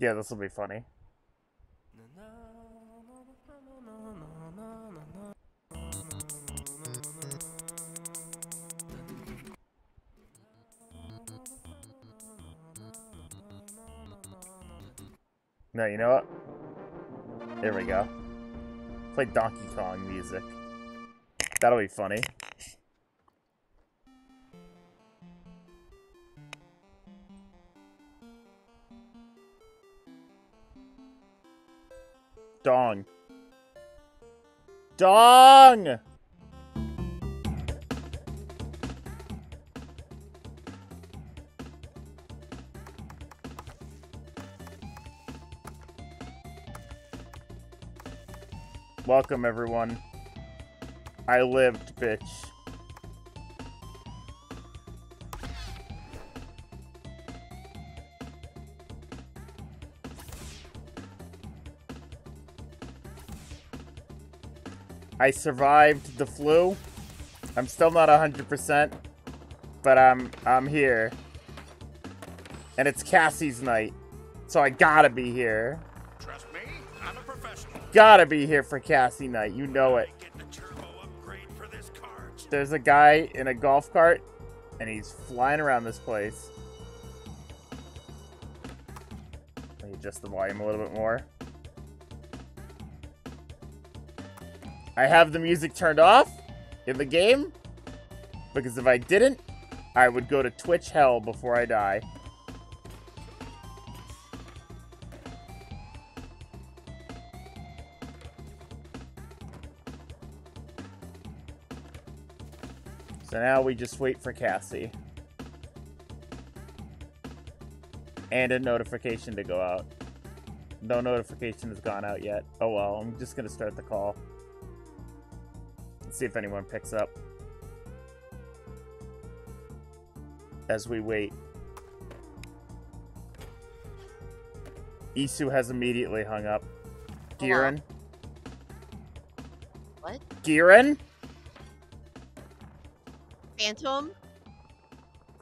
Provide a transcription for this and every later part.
Yeah, this will be funny. No, you know what? There we go. Play Donkey Kong music. That'll be funny. Dong. Dong! Welcome, everyone. I lived, bitch. I survived the flu. I'm still not 100%, but I'm I'm here. And it's Cassie's night, so I gotta be here. Trust me, I'm a professional. Gotta be here for Cassie night, you know it. Get the turbo upgrade for this card. There's a guy in a golf cart, and he's flying around this place. Let me adjust the volume a little bit more. I have the music turned off in the game, because if I didn't, I would go to Twitch hell before I die. So now we just wait for Cassie. And a notification to go out. No notification has gone out yet. Oh well, I'm just gonna start the call. Let's see if anyone picks up. As we wait. Isu has immediately hung up. Giran? What? Giran? Phantom?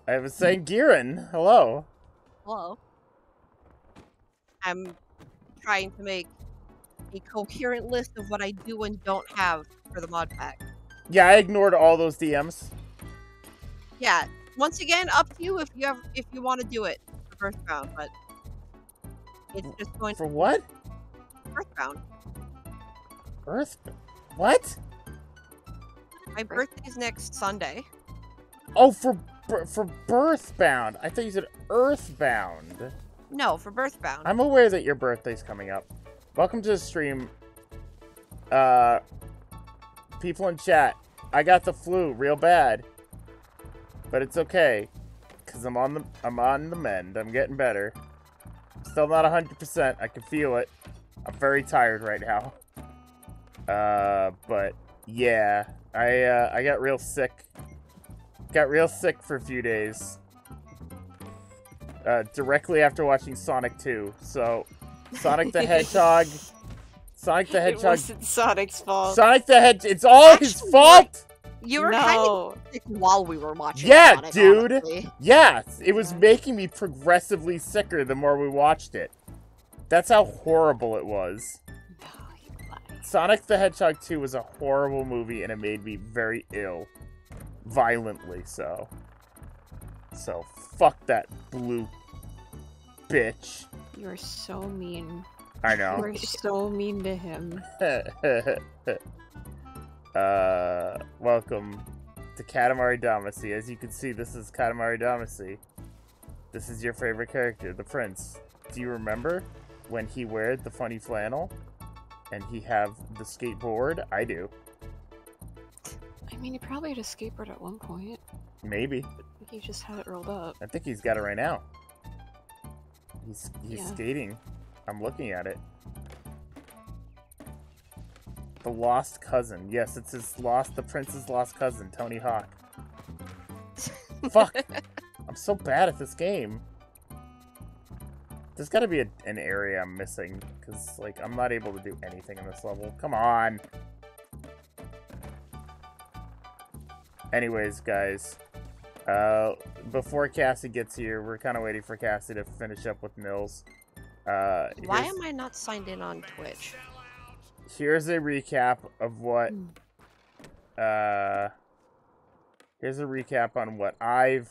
I was saying Giran. Hello. Hello. I'm trying to make a coherent list of what I do and don't have for the mod pack. Yeah, I ignored all those DMs. Yeah, once again, up to you if you have if you want to do it for Earthbound, but it's just going For what? Earthbound. Earth? What? My birthday's next Sunday. Oh, for bir- for Birthbound. I thought you said Earthbound. No, for Birthbound. I'm aware that your birthday's coming up. Welcome to the stream. Uh, people in chat. I got the flu real bad, but it's okay, cause I'm on the I'm on the mend. I'm getting better. Still not 100%. I can feel it. I'm very tired right now. Uh, but yeah, I uh, I got real sick. Got real sick for a few days. Uh, directly after watching Sonic 2. So, Sonic the Hedgehog. Sonic the Hedgehog. It Hedgehog. wasn't Sonic's fault. Sonic the Hedgehog. It's all his fault. you were kind of sick while we were watching. Yeah, Sonic, dude. honestly. Yeah, it was Yeah. making me progressively sicker the more we watched it. That's how horrible it was. No, you lied. Sonic the Hedgehog 2 was a horrible movie and it made me very ill. Violently so. So, fuck that blue bitch. You are so mean. I know. You are so mean to him. uh, welcome to Katamari Damacy. As you can see, this is Katamari Damacy. This is your favorite character, the prince. Do you remember when he wore the funny flannel and he have the skateboard? I do. I mean, he probably had a skateboard at one point. Maybe. He just had it rolled up. I think he's got it right now. He's he's Yeah. skating. I'm looking at it. The lost cousin. Yes, it's his lost the prince's lost cousin, Tony Hawk. Fuck. I'm so bad at this game. There's got to be a, an area I'm missing cuz like I'm not able to do anything in this level. Come on. Anyways, guys, uh, before Cassie gets here, we're kind of waiting for Cassie to finish up with Nils. Uh, Why am I not signed in on Twitch? here's a recap of what. Hmm. Uh, here's a recap on what I've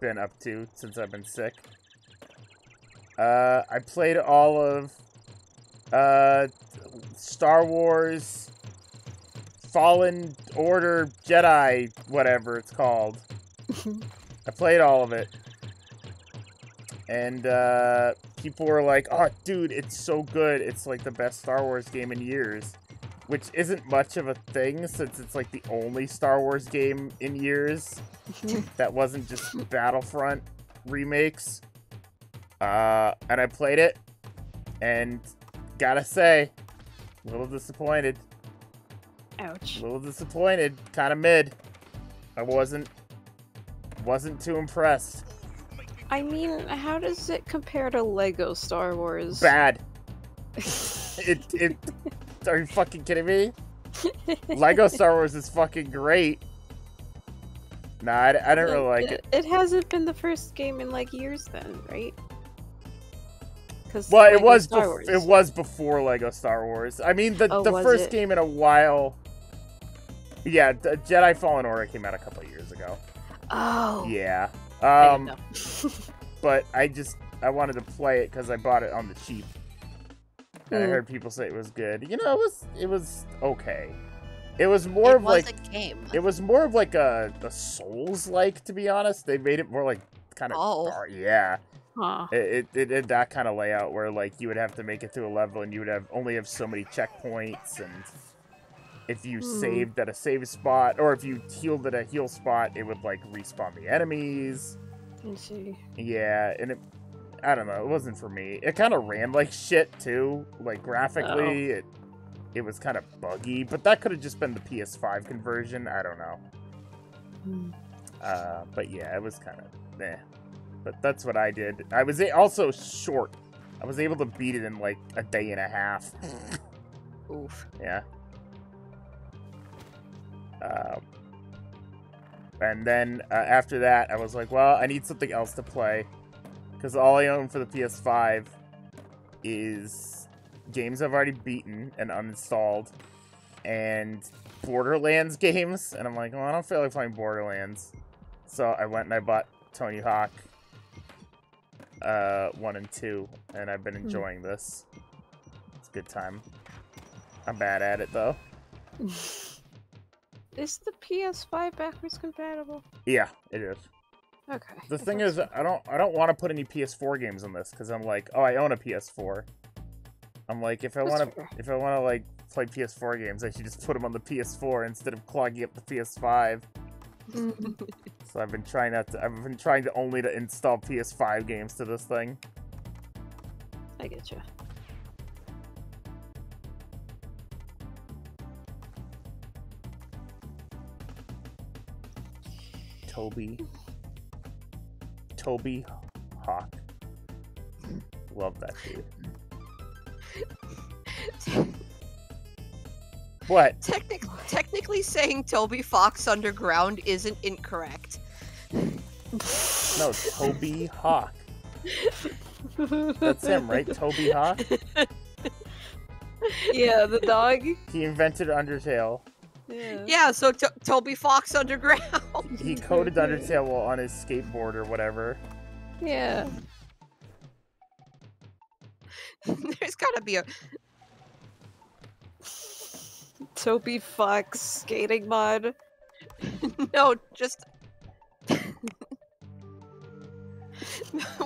been up to since I've been sick. Uh, I played all of uh, Star Wars Fallen Order Jedi, whatever it's called. I played all of it. And uh, people were like, oh, dude, it's so good. It's like the best Star Wars game in years. Which isn't much of a thing since it's like the only Star Wars game in years that wasn't just Battlefront remakes. Uh, and I played it, and gotta say, a little disappointed. Ouch. A little disappointed. Kind of mid. I wasn't wasn't too impressed. I mean, how does it compare to Lego Star Wars? Bad. It it. Are you fucking kidding me? Lego Star Wars is fucking great. Nah, I, I don't really like it. It hasn't been the first game in like years, then, right? Because Well, it was bef- it was before Lego Star Wars. I mean, the Oh, the first it? game in a while. Yeah, the Jedi Fallen Order came out a couple of years ago. Oh. Yeah. Um, didn't but I just I wanted to play it because I bought it on the cheap, and I Hmm. heard people say it was good. You know, it was it was okay. It was more it of was like a game. it was more of like a, a Souls like to be honest. They made it more like kind of Oh. yeah. Huh. It, it, it did that kind of layout where like you would have to make it through a level and you would have only have so many checkpoints and if you Hmm. saved at a save spot or if you healed at a heal spot it would like respawn the enemies Let's see. yeah and it i don't know it wasn't for me it kind of ran like shit too like graphically it it was kind of buggy but that could have just been the ps5 conversion i don't know Hmm. uh, but yeah, it was kind of eh. But that's what I did. I was also short. I was able to beat it in like a day and a half. Oof. yeah. Um, and then uh, after that, I was like, well, I need something else to play. Because all I own for the PS5 is games I've already beaten and uninstalled and Borderlands games. And I'm like, well, I don't feel like playing Borderlands. So I went and I bought Tony Hawk uh, 1 and 2. And I've been enjoying this. It's a good time. I'm bad at it, though. Is the PS5 backwards compatible? Yeah, it is. Okay. The thing is. I don't, I don't want to put any PS4 games on this because I'm like, oh, I own a PS4. I'm like, if I want to, if I want to like play PS4 games, I should just put them on the PS4 instead of clogging up the PS5. So I've been trying not to, I've been trying to only to install PS5 games to this thing. I get you. Toby, Toby Hawk. Love that dude. What? Technic- technically saying Toby Fox Underground isn't incorrect. No, Toby Hawk. That's him, right? Toby Hawk. yeah, the dog. He invented Undertale. Yeah. Yeah, so to- Toby Fox Underground. He coded Undertale while on his skateboard or whatever. Yeah. There's gotta be a. Toby Fox skating mod. No, just.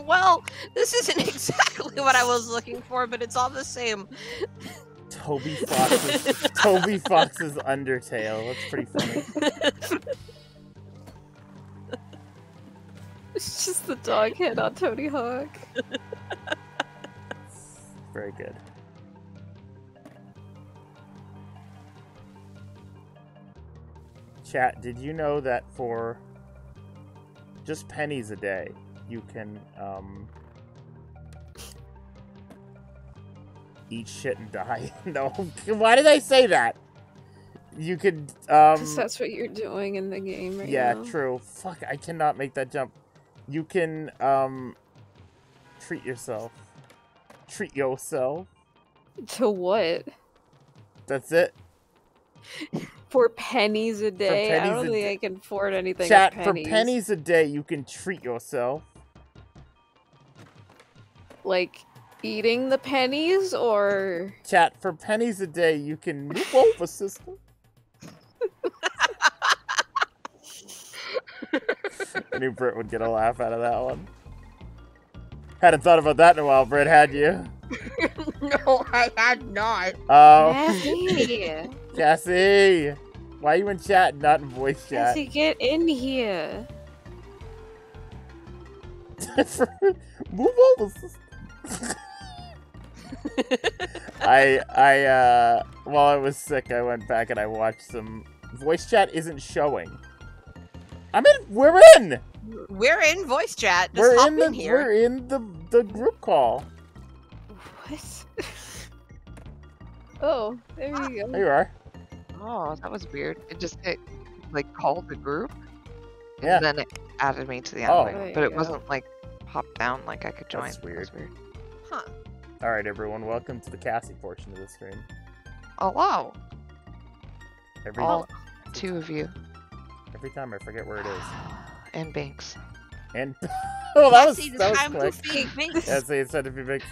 well, this isn't exactly what I was looking for, but it's all the same. Toby Fox's Toby Fox's Undertale. That's pretty funny. It's just the dog head on Tony Hawk. Very good. Chat, did you know that for just pennies a day, you can um, eat shit and die? no, why did I say that? You could um, Because that's what you're doing in the game right yeah, now. true. Fuck, I cannot make that jump. You can um treat yourself. treat yourself. To what? That's it. For pennies a day? I pennies don't a think. I can afford anything. Chat, at for pennies. pennies a day, you can treat yourself. Like eating the pennies or Chat, for pennies a day, you can move over, sister. I knew Britt would get a laugh out of that one. Hadn't thought about that in a while, Britt, had you? no, I had not. Oh, Cassie, Cassie! Why are you in chat, not in voice chat? Cassie, get in here. Move over, sister. I I uh while I was sick I went back and I watched some voice chat isn't showing. I'm in we're in! We're in voice chat. Just we're hop in the in here. we're in the the group call. What? oh, there you go. There you are. Oh, that was weird. It just it like called the group, and Yeah. then it added me to the Oh. invite, There but it go. wasn't like popped down like I could join. That's That was weird. Huh. Alright everyone, welcome to the Cassie portion of the stream. Oh wow, Every all two of you every time I forget where it is. and Binks. And oh that was Cassie, that was time to quick. feed Binks. Yeah, see it said to be big.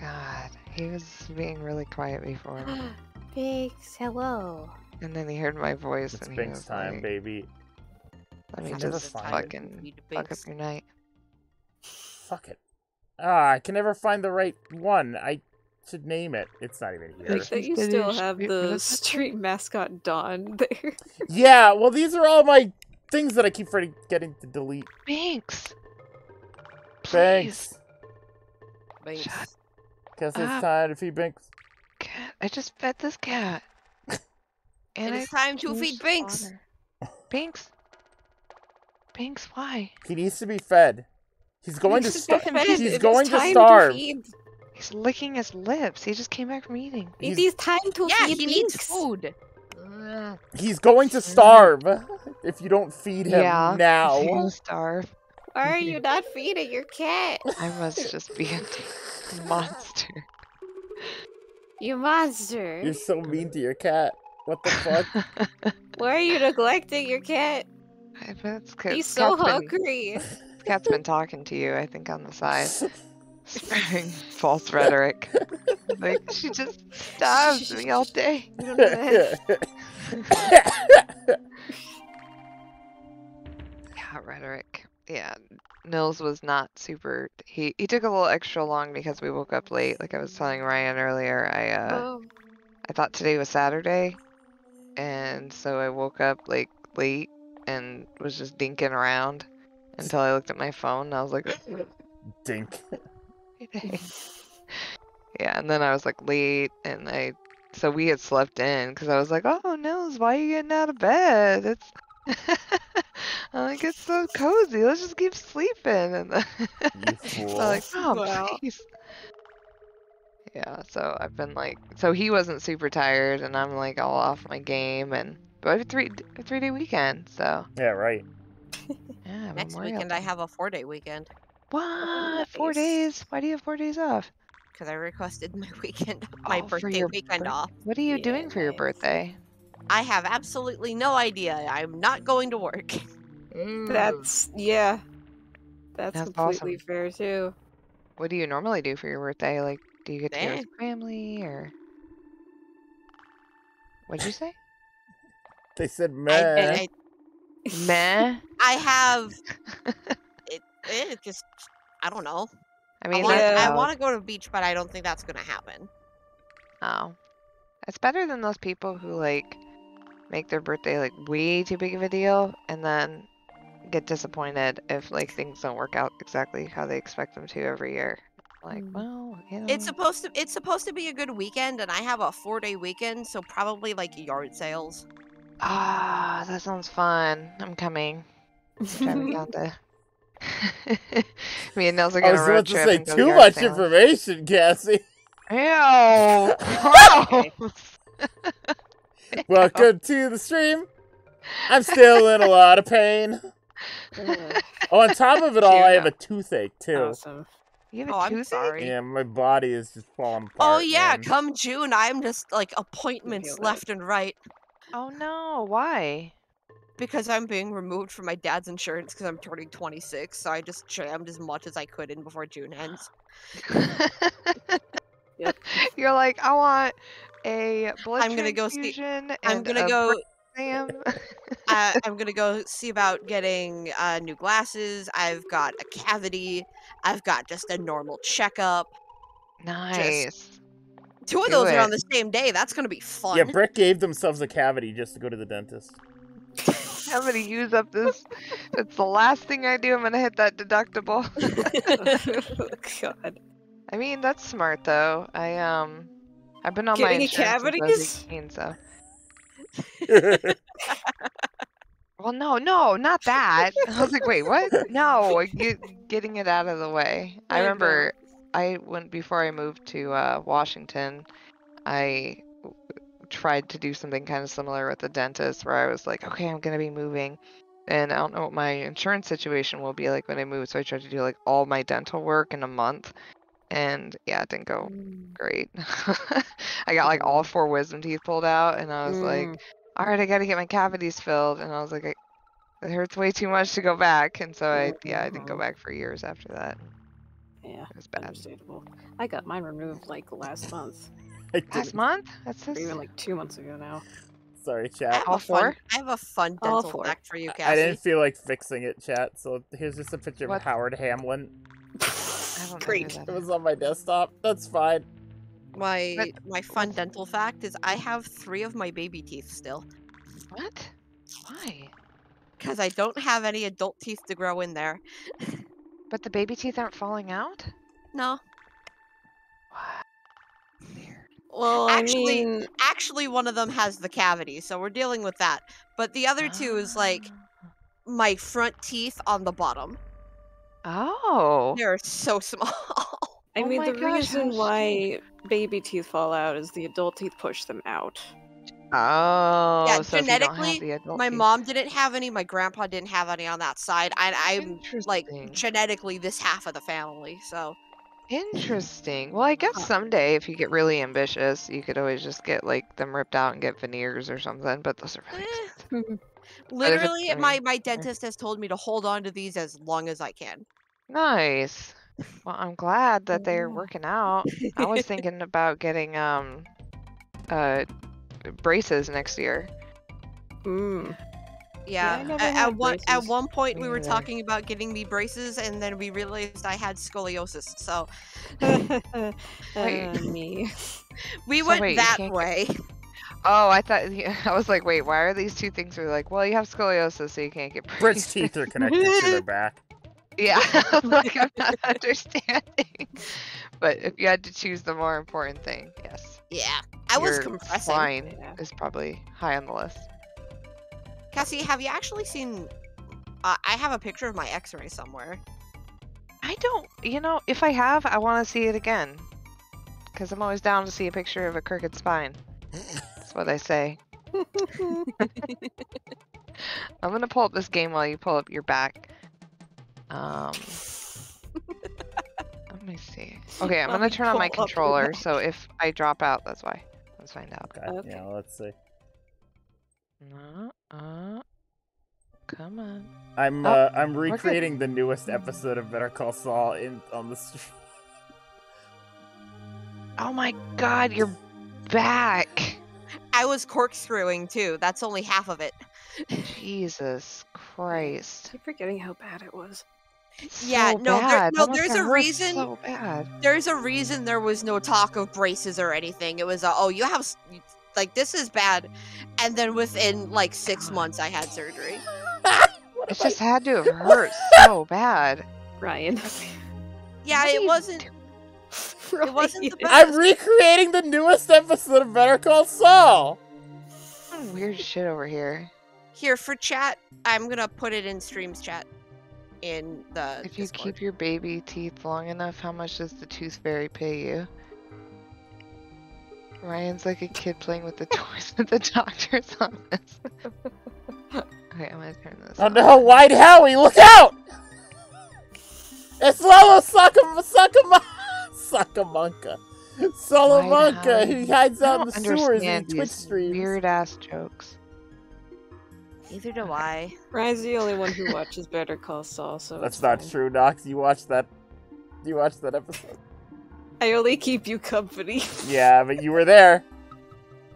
God, he was being really quiet before, Pigs, hello. and then he heard my voice It's and he Binks was time, like, baby. "Let me It's just fucking fuck up your night." Fuck it. Ah, I can never find the right one. I should name it. It's not even here. Like that you still have the street mascot Don there. Yeah, well, these are all my things that I keep forgetting to delete. Binks, please, Thanks. Binks. Shut Guess it's up. time to feed Binks. cat. I just fed this cat, and it's time to feed Binks. Binks, Binks, why? He needs to be fed. He's going to He's starve. He's It is going to starve. feed. He's licking his lips. He just came back from eating. He's- It is time to Yeah, feed he needs Binks. food. He's going to starve if you don't feed him yeah. He's now. gonna starve. Why are you not feeding your cat? I must just be a monster. You monster. You're so mean to your cat. What the fuck? Why are you neglecting your cat? I bet it's 'cause He's so cat's hungry. Cat's been talking to you, I think, on the side, spreading false rhetoric. like she just stabs me all day. I don't know that. Cat rhetoric. Yeah, Nils was not super. He he took a little extra long because we woke up late. Like I was telling Ryan earlier, I uh Oh, I thought today was Saturday, and so I woke up like late and was just dinking around until I looked at my phone. And I was like, Dink. yeah, and then I was like late, and I so we had slept in because I was like, oh Nils, why are you getting out of bed? It's I'm like, it's so cozy. Let's just keep sleeping. And then You fool. I'm like, oh, Wow. please. Yeah, so I've been like, so he wasn't super tired, and I'm like all off my game, and but I have a three a three day weekend, so Yeah, right. Yeah. Next Memorial weekend I have a four day weekend what four days? Why do you have four days off? because I requested my weekend, my Oh, birthday weekend birth- off. What are you Yeah, doing for your birthday? I have absolutely no idea. I'm not going to work. that's yeah. That's, That's completely awesome. fair too. What do you normally do for your birthday? Like, do you get to Eh. with family or? What'd you say? They said I, meh. I, have it. It just I don't know. I mean, I want to go to the beach, but I don't think that's gonna happen. Oh. It's better than those people who like make their birthday like way too big of a deal and then get disappointed if like things don't work out exactly how they expect them to every year. Like, Mm. well, you know. It's supposed to. It's supposed to be a good weekend, and I have a four day weekend, so probably like yard sales. Ah, that sounds fun. I'm coming. I'm driving down to Me and Nels are I gonna was road about to trip say too yard much sailing. information, Cassie. Ew! Welcome to the stream. I'm still in a lot of pain. Oh, on top of it all, I have a toothache too. awesome. You have a Oh, I'm toothache? sorry. Yeah, my body is just falling apart. Oh yeah, man. come June, I'm just like appointments left and right Oh no, why? because I'm being removed from my dad's insurance because I'm turning 26. So I just jammed as much as I could in before June ends. Yep. You're like, I want a blood I'm gonna go see- I'm and gonna a go. Sam. uh, I'm gonna go see about getting uh, new glasses. I've got a cavity. I've got just a normal checkup. nice. Two of Do those are on the same day. That's gonna be fun. Yeah, Brick gave themselves a cavity just to go to the dentist. I'm gonna use up this. It's the last thing I do. I'm gonna hit that deductible. God. I mean, that's smart though. I um, I've been on my Getting insurance since I was cavities? 18, so. Well, no, no, not that. I was like, wait, what? No, get, getting it out of the way. I I remember I went before I moved to uh, Washington. I tried to do something kind of similar with the dentist, where I was like, okay, I'm gonna be moving, and I don't know what my insurance situation will be like when I move. So I tried to do like all my dental work in a month, and yeah, it didn't go Mm. great. I got like all four wisdom teeth pulled out, and I was like, Mm. all right, I got to get my cavities filled. And I was like, I, it hurts way too much to go back. And so I, yeah, I didn't go back for years after that. Yeah, It was bad. understandable. I got mine removed like last month, Last month? That's just, even like two months ago now. Sorry, chat. All a fun, four? I have a fun All dental four. fact for you, Cassie. I didn't feel like fixing it, chat. So here's just a picture of Howard Hamlin. I don't know who Great. that It is. was on my desktop. That's fine. My my fun dental fact is I have three of my baby teeth still What? Why? because I don't have any adult teeth to grow in there. But the baby teeth aren't falling out? No, What? Weird. Well, Actually- I mean, actually, one of them has the cavity, so we're dealing with that. But the other two is like ah. my front teeth on the bottom. Oh. They're so small. I Oh mean, my the gosh, reason how why baby teeth fall out is the adult teeth push them out. Oh. Yeah, so if you don't have genetically, my mom didn't have any. My grandpa didn't have any on that side. And I'm like genetically this half of the family. So Interesting. Well, I guess someday, if you get really ambitious, you could always just get like them ripped out and get veneers or something. But those are really Eh. literally, I my mean, my dentist has told me to hold on to these as long as I can. nice. Well, I'm glad that they're working out. I was thinking about getting um, uh, braces next year. Mm. Yeah. I never at, one at one point we were neither. talking about getting me braces, and then we realized I had scoliosis. So Wait. Uh, me. we So went wait, that can't get- way. Oh, I thought I was like, wait, why are these two things? We're like, well, you have scoliosis, so you can't get Brick's braces. teeth are connected to their back. Yeah, I was like I'm not understanding. But if you had to choose the more important thing, yes. Yeah, I was your compressing. Spine Yeah. is probably high on the list. Cassie, have you actually seen? Uh, I have a picture of my X-ray somewhere. I don't, you know, if I have, I want to see it again. Because I'm always down to see a picture of a crooked spine. That's what I say. I'm gonna pull up this game while you pull up your back. Um, let me see. Okay, I'm gonna turn on my pull up your controller, so if I drop out, that's why. Let's find out. Okay. Okay. Yeah, let's see. No, uh, come on. I'm Oh, uh, I'm recreating the newest episode of Better Call Saul in on the stream. Oh my god, you're back! I was corkscrewing too. That's only half of it. Jesus Christ. I keep forgetting how bad it was. It's Yeah, so no, there- no, That there's have a reason- So bad. There's a reason there was no talk of braces or anything. It was a, oh, you have like this is bad, and then within like six months I had surgery. It just had to have hurt so bad. Ryan. Yeah, What it wasn't. Ryan. wasn't the best. I'm recreating the newest episode of Better Call Saul. Some weird shit over here. Here for chat, I'm gonna put it in streams chat. In the If you Discord. keep your baby teeth long enough, how much does the tooth fairy pay you? Ryan's like a kid playing with the toys at the doctor's office. okay, I'm gonna turn this Oh off. no, White Howie, look out! It's Lolo Saka Saka Sakamonka. Salamanca. He hides out in the sewers understand and Twitch these streams. weird ass jokes. Neither do I. Ryan's the only one who watches Better Call Saul, so That's not fine. true, Nox. You watched that. You watched that episode. I only keep you company. Yeah, but you were there.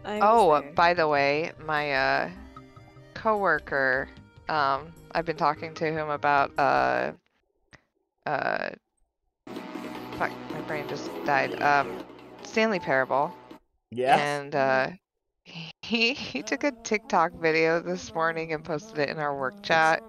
I was Oh, there. by the way, my uh coworker, um, I've been talking to him about uh uh fuck, my brain just died. Um Stanley Parable. Yeah. And uh he he took a TikTok video this morning and posted it in our work chat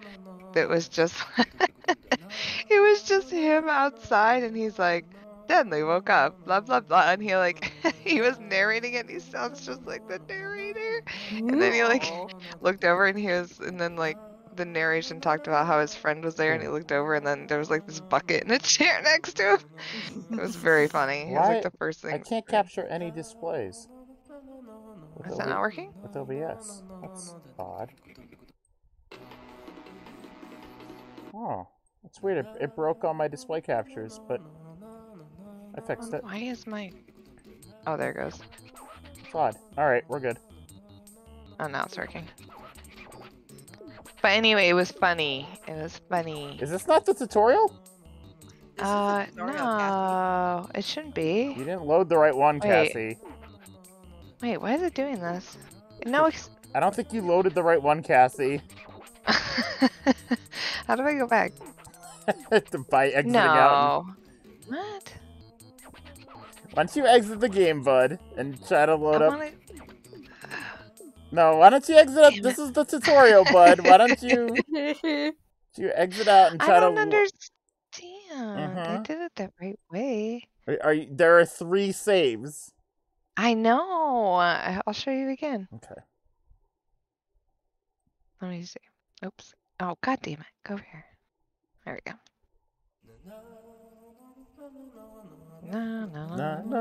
that was just it was just him outside and he's like Stanley woke up, blah blah blah and he like he was narrating it and he sounds just like the narrator. And then he like looked over and he was and then like the narration talked about how his friend was there and he looked over and then there was like this bucket and a chair next to him. It was very funny. It was Why- like the first thing. I can't capture any displays. With Is that not working? With OBS. That's odd. Oh, that's weird. It, it broke all my display captures, but I fixed it. Why is my Oh there it goes. It's odd. Alright, we're good. Oh now it's working. But anyway, it was funny. It was funny. Is this not the tutorial? This Uh tutorial, Kathy. no, it shouldn't be. You didn't load the right one, Wait. Cassie. Wait, why is it doing this? No, ex- I don't think you loaded the right one, Cassie. how do I go back? By exiting out. No. What? Why don't you exit the game, bud, and try to load I up? wanna... No, why don't you exit up? This is the tutorial, bud. Why don't you you exit out and try to? I don't to? understand. Mhm. They did it the right way. Are, are you, there are three saves. I know. I- I'll show you again. Okay. Let me see. Oops. Oh, god damn it. Go over here. There we go. No, no.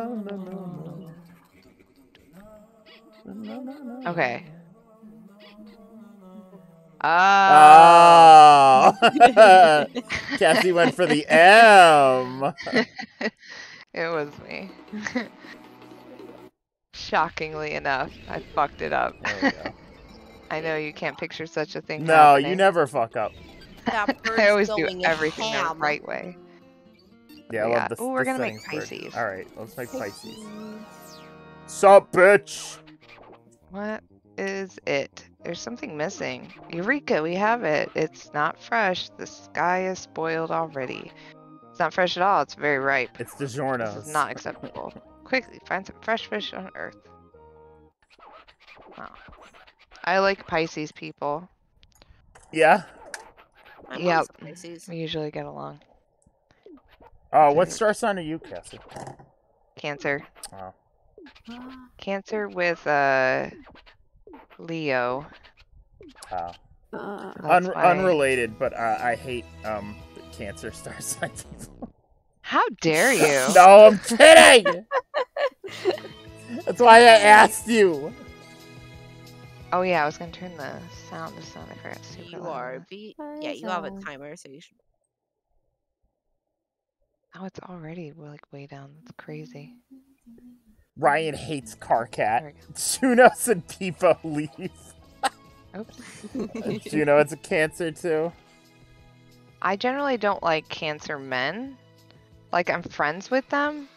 Okay. Ah. Oh. Cassie went for the M. it was me. Shockingly enough, I fucked it up. There we go. I know you can't picture such a thing. No, you never fuck up. I always do going everything the right way. Yeah, I Yeah. love this. Ooh, we're this gonna make settings bird. Pisces. All right, let's make Pisces. Sup, bitch? What is it? There's something missing. Eureka, we have it. It's not fresh. The sky is spoiled already. It's not fresh at all. It's very ripe. It's This DiGiorno's. is not acceptable. Quickly, find some fresh fish on Earth. Wow. I like Pisces people. Yeah. My Yep. Pisces. We usually get along. Oh, what star sign are you, Cassie? Cancer. Oh. Cancer with uh Leo. Oh. Uh, Un- why- Unrelated, but uh, I hate um Cancer star sign people. How dare you? no, I'm kidding. That's why I asked you. Oh yeah, I was gonna turn the sound to sound. I forgot. Super You loud. are be yeah, you have a timer, so you should Oh, it's already like way down. It's crazy. Ryan hates Karkat. There we go. Junos and Peepo leave. Oops. Juno, it's a Cancer too. I generally don't like cancer men. Like I'm friends with them,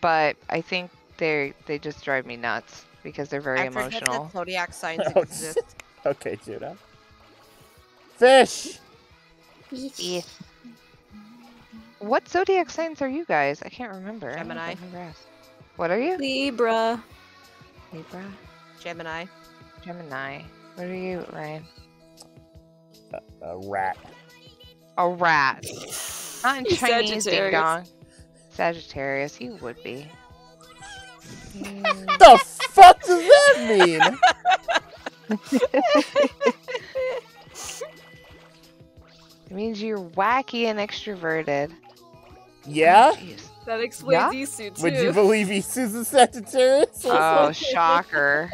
but I think they they just drive me nuts because they're very I emotional. that zodiac signs Oh, exist. Okay, Judah. Fish. Yeah. What zodiac signs are you guys? I can't remember. I don't think Gemini. I've ever asked. What are you? Libra. Libra. Gemini. Gemini. What are you, Ryan? A rat. A rat. Not in He's Chinese, ding Sagittarius. dong. Sagittarius, you would be. You- the fuck does that mean? It means you're wacky and extroverted. Yeah? Jeez. That explains Yeah? Isu too. Would you believe Isu's a Sagittarius? Oh, shocker.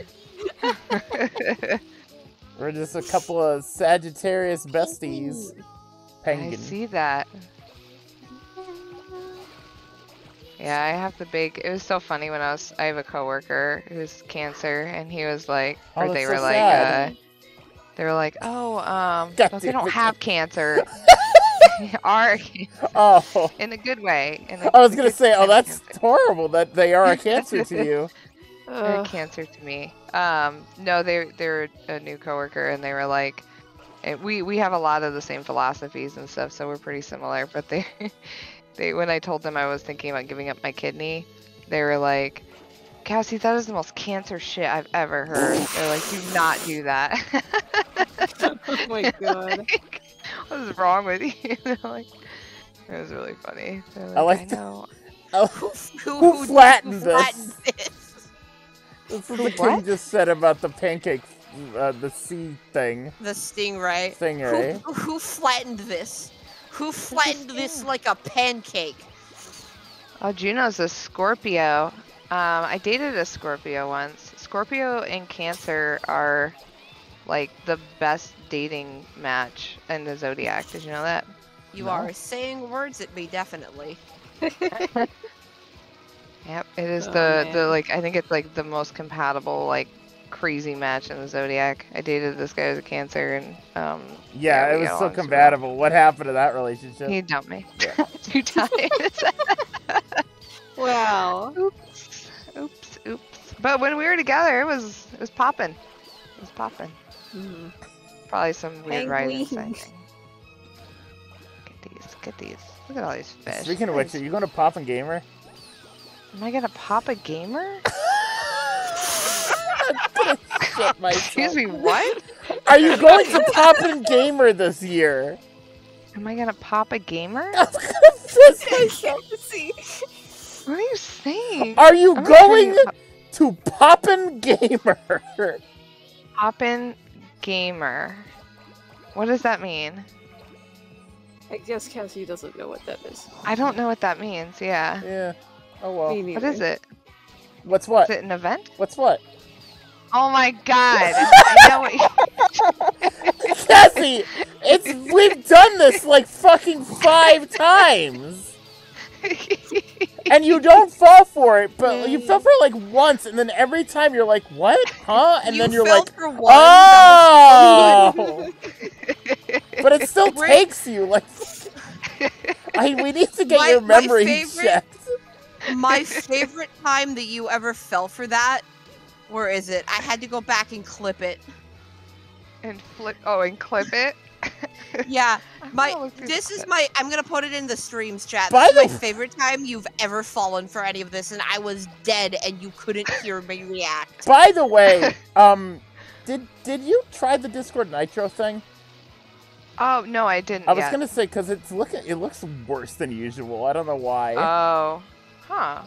We're just a couple of Sagittarius besties. I Penguin. see that. Yeah, I have the big. It was so funny when I was. I have a coworker who's cancer, and he was like, Oh, or that's they so were like, uh, they were like, oh, um, God they don't have cancer. Are Oh, in a good way. In a, I was gonna say, oh, that's cancer. horrible that they are a cancer to you. They're Ugh. cancer to me. Um, no, they they're a new coworker, and they were like, we we have a lot of the same philosophies and stuff, so we're pretty similar. But they they when I told them I was thinking about giving up my kidney, they were like, Cassie, that is the most cancer shit I've ever heard. They're like, do not do that. oh my god. Like, what is wrong with you? They're like, it was really funny. They're I like I know. Oh, Who, Who flattened this? flattened this? this is the king just said about the pancake, uh, the sea thing, The stingray. stingray. Who, who flattened this? Who flattened this like a pancake? Oh, Juno's a Scorpio. Um, I dated a Scorpio once. Scorpio and Cancer are like the best dating match in the zodiac. Did you know that? You No. are saying words at me, definitely. Yep. It is Oh, the the like I think it's like the most compatible like crazy match in the zodiac. I dated this guy who's a Cancer and um Yeah, we it was get so along super compatible. What happened to that relationship? He dumped me Yeah. two times. wow. oops, oops, oops. But when we were together, it was it was popping. It was popping. Mhm. Probably some weird writing. Penguins. thing. Look at these. Look at these. Look at all these fish. Speaking of which, are you going to Pop and Gamer? Am I gonna pop a gamer? Shit myself. Excuse me, what? Are you going to Pop and Gamer this year? Am I gonna pop a gamer? I was gonna piss What are you saying? Are you I'm going sure to Poppin' Gamer? Poppin' gamer. What does that mean? I guess Cassie doesn't know what that is. I don't know what that means. Yeah. Yeah. Oh well. Me What it? What's what? Is it an event? What's what? Oh my god! I know what you- Cassie, it's we've done this like fucking five times, and you don't fall for it. But you mm. fell for it like once, and then every time you're like, "What? Huh?" And you then you're fell like, for one. "Oh!" but it still Wait. takes you like. I, we need to get My- your my memory favorite- checked. My favorite time that you ever fell for that. Where is it? I had to go back and clip it. and flip. Oh, and clip it. Yeah, my gonna look through this is my. I'm gonna put it in the streams chat. By This is my the- favorite time you've ever fallen for any of this, and I was dead, and you couldn't hear me react. By the way, um, did did you try the Discord Nitro thing? Oh no, I didn't. I was yet. gonna say because it's looking it looks worse than usual. I don't know why. Oh, huh.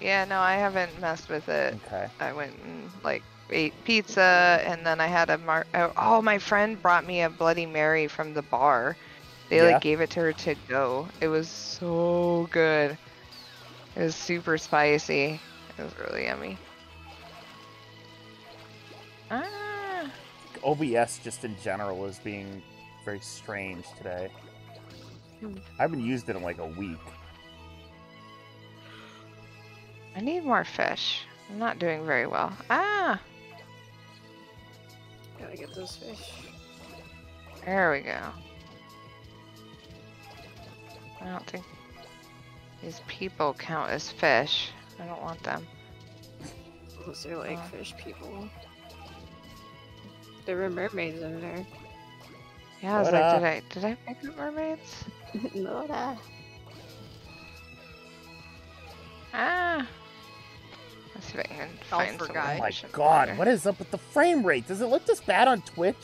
Yeah, no, I haven't messed with it. okay. I went and like ate pizza, and then I had a mar. Oh, my friend brought me a Bloody Mary from the bar. They Yeah. like gave it to her to go. It was so good. It was super spicy. It was really yummy. Ah. OBS just in general is being very strange today. Hmm. I haven't used it in like a week. I need more fish. I'm not doing very well. Ah, Gotta get those fish. there we go. I don't think these people count as fish. I don't want them. Those are like Uh. fish people. There were mermaids in there. Yeah, I was like, did I did I pick up mermaids? Nora. Ah. Let's see if I can find Alpha some guy. Oh my god, what is up with the frame rate? Does it look this bad on Twitch?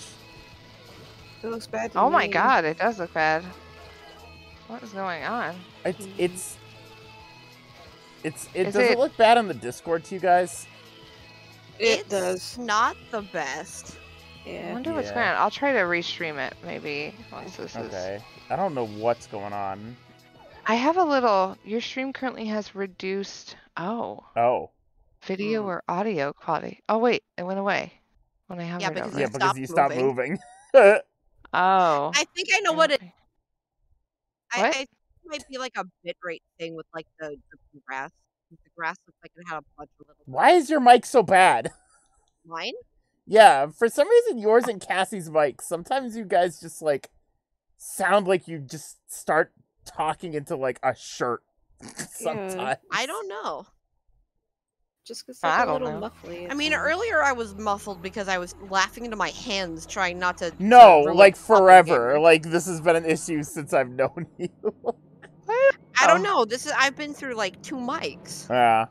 It looks bad to Oh my god, it does look bad. What is going on? It's it's it's it Is does it, it- look bad on the Discord to you guys? It it's does. not the best. I Yeah. wonder what's Yeah. going on. I'll try to restream it maybe once this is. Okay. I don't know what's going on. I have a little. Your stream currently has reduced. Oh, Oh. Video Hmm. or audio quality. Oh wait, it went away when I have Yeah, it because over. Yeah, because you stopped moving. moving. Oh. I think I know what it. okay. I, What? I might be like a bitrate thing with like the, the grass. The grass looks like it had a bunch of little. Why is your mic so bad? Mine? Yeah, for some reason yours and Cassie's mic. Sometimes you guys just like sound like you just start talking into like a shirt. Sometimes I don't know. Just because I like a don't little know. muffly. I mean, sounds. earlier I was muffled because I was laughing into my hands, trying not to. to No, ruin like forever. Like this has been an issue since I've known you. I don't Oh. know. This is I've been through like two mics. Yeah,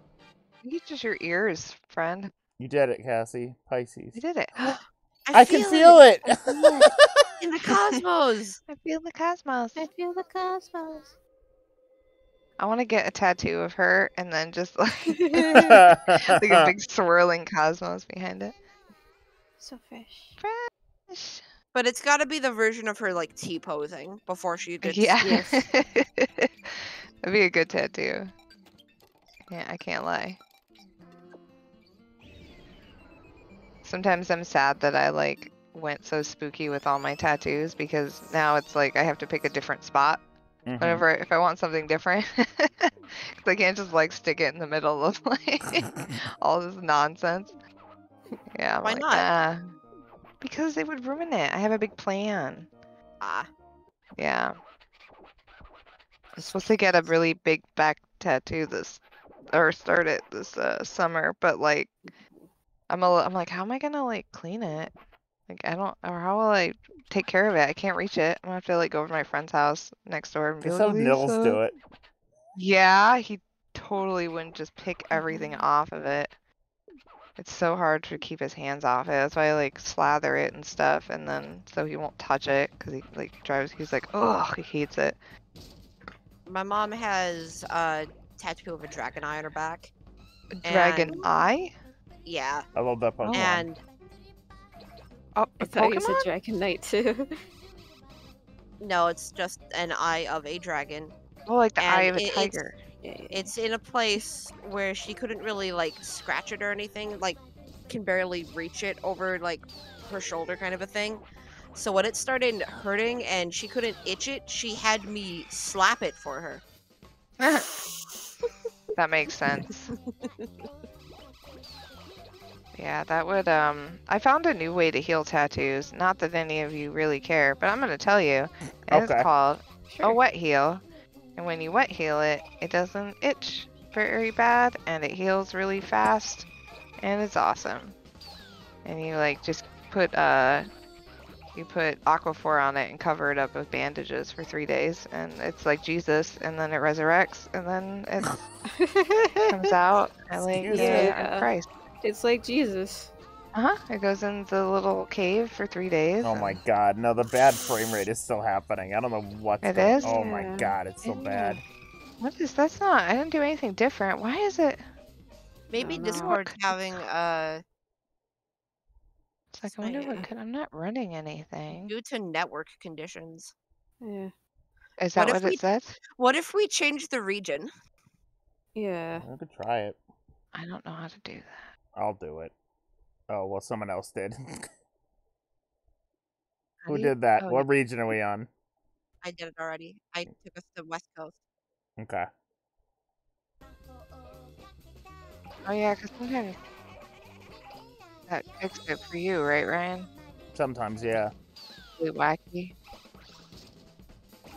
it's just your ears, friend. you did it, Cassie. Pisces. You did it. I, can feel it. in the cosmos. I feel the cosmos. I feel the cosmos. I want to get a tattoo of her and then just like like a big swirling cosmos behind it. So fish. Fresh. But it's got to be the version of her like T posing before she gets. Yeah. yes. That'd be a good tattoo. Yeah, I can't lie. Sometimes I'm sad that I like went so spooky with all my tattoos because now it's like I have to pick a different spot Mhm. whenever if I want something different. 'Cause I can't just like stick it in the middle of like all this nonsense. Yeah. I'm Why like, not? "Ah." because they would ruin it. I have a big plan. Ah, Yeah. I'm supposed to get a really big back tattoo this or start it this uh, summer, but like I'm a, I'm like, how am I gonna like clean it? Like I don't or how will I take care of it? I can't reach it. I'm gonna have to like go over to my friend's house next door and be That's like, how Nils "Lisa." do it. Yeah, he totally wouldn't just pick everything off of it. It's so hard to keep his hands off it. That's why I like slather it and stuff, and then so he won't touch it because he like drives. He's like, oh, he hates it. my mom has a tattoo of a dragon eye on her back. Dragon And- eye. Yeah, I love that Pokemon. and Oh, I a thought you said Pokemon? Dragon Knight too. no, it's just an eye of a dragon. Oh, like the eye of a it- tiger. yeah, yeah, yeah. It's in a place where she couldn't really like scratch it or anything, like can barely reach it over like her shoulder kind of a thing. So when it started hurting and she couldn't itch it, she had me slap it for her. that makes sense. Yeah, that would um I found a new way to heal tattoos. Not that any of you really care, but I'm gonna tell you. And Okay. it's called Sure. a wet heal. And when you wet heal it, it doesn't itch very bad and it heals really fast and it's awesome. And you like just put uh you put aquaphor on it and cover it up with bandages for three days and it's like Jesus and then it resurrects and then it comes out and like Excuse yeah, Yeah. Christ. It's like Jesus. Uh-huh. It goes in the little cave for three days. Oh my god, no, the bad frame rate is still happening. I don't know what's It going- is? Oh my god, it's so Yeah. bad. What is that's not I didn't do anything different. Why is it Maybe don't know. Having uh it's like I wonder Sorry. what could I'm not running anything. due to network conditions. Yeah. Is that if what we- it says? What if we change the region? Yeah. I could try it. I don't know how to do that. I'll do it. Oh well, someone else did. Who did that? oh, what region are we on? I did it already. I mm. took us to the West Coast. Okay. Oh yeah, because sometimes that fixed it for you, right, Ryan? Sometimes, yeah. Really wacky.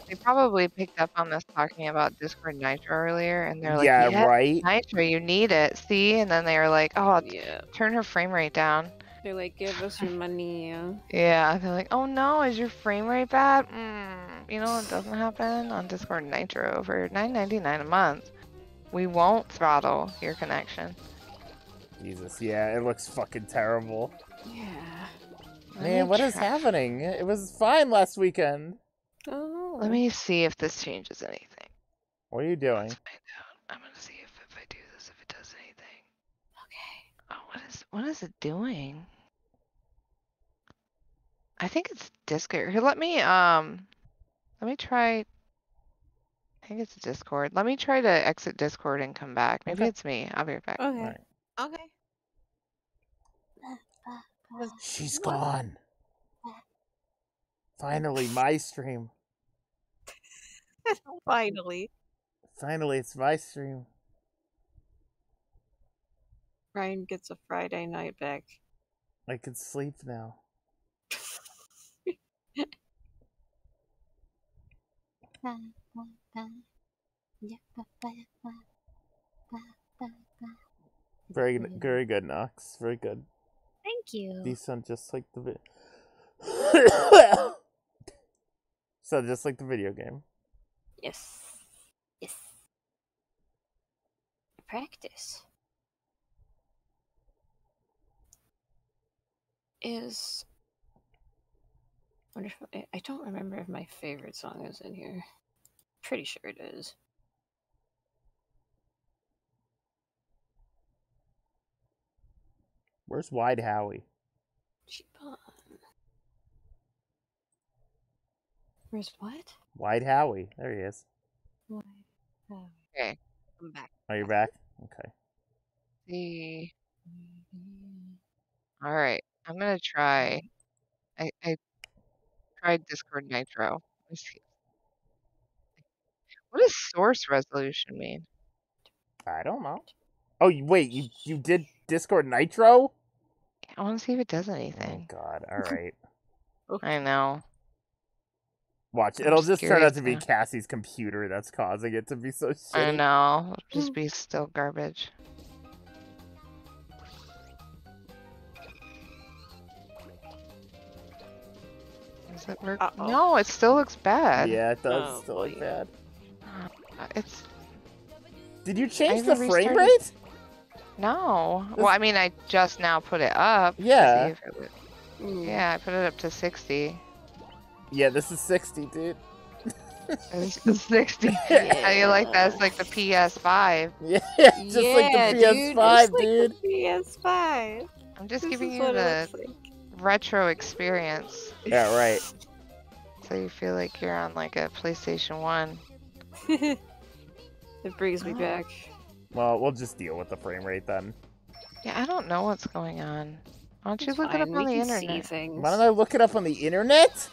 They probably picked up on this talking about Discord Nitro earlier, and they're like, yeah, "Yeah, right. Nitro, you need it." See, and then they were like, "Oh, Yeah. turn her frame rate down." They're like, give us your money. Yeah. Yeah, they're like, "Oh no, is your frame rate bad?" Mm, you know, it doesn't happen on Discord Nitro for $9.99 a month. We won't throttle your connection. Jesus, yeah, it looks fucking terrible. Yeah. Man, what is happening? It was fine last weekend. Oh. Let me see if this changes anything. What are you doing? Let's find out. I'm gonna see if, if I do this, if it does anything. Okay. Oh, what is what is it doing? I think it's Discord. Here, let me um, let me try. I think it's Discord. Let me try to exit Discord and come back. Maybe Okay. it's me. I'll be right back. Okay. Alright. Okay. She's gone. Finally, my stream. Finally. Finally, it's my stream. Ryan gets a Friday night back. I can sleep now. Very good, very good, Knox. Very good. Thank you. These sound just like the video. sound just like the video game. Yes. Yes. Practice. Is. Wonder if I, don't remember if my favorite song is in here. Pretty sure it is. Where's Wide Howie? Where's what? Wide Howie. There he is. Why? Oh. Okay. I'm back. Are you're back? Okay. See. All right. I'm gonna try. I I tried Discord Nitro. Let's see. What does source resolution mean? I don't know. Oh, wait, you you did Discord Nitro? I want to see if it does Oh anything. God! All right. I know. Watch. I'm It'll just just turn out to be now. Cassie's computer that's causing it to be so shitty. I know. It'll just be still garbage. Does it work? Uh-oh. No, it still looks bad. Yeah, it does Oh, still look boy. bad. Uh, It's Did you change the even frame restarted. rate? no. This- Well, I mean, I just now put it up. to Yeah. see if it would- Mm. Yeah, I put it up to 60. Yeah, this is 60, dude. It's it's 60. How you like that? It's like the PS5. Yeah, just like the PS5, just like dude. the PS5. I'm just This giving you what the it looks retro experience. Yeah, right. So you feel like you're on like a PlayStation 1. it brings me Oh. back. Well, we'll just deal with the frame rate then. Yeah, I don't know what's going on. Why don't you It's look it up on we the internet? Why don't I look it up on the internet?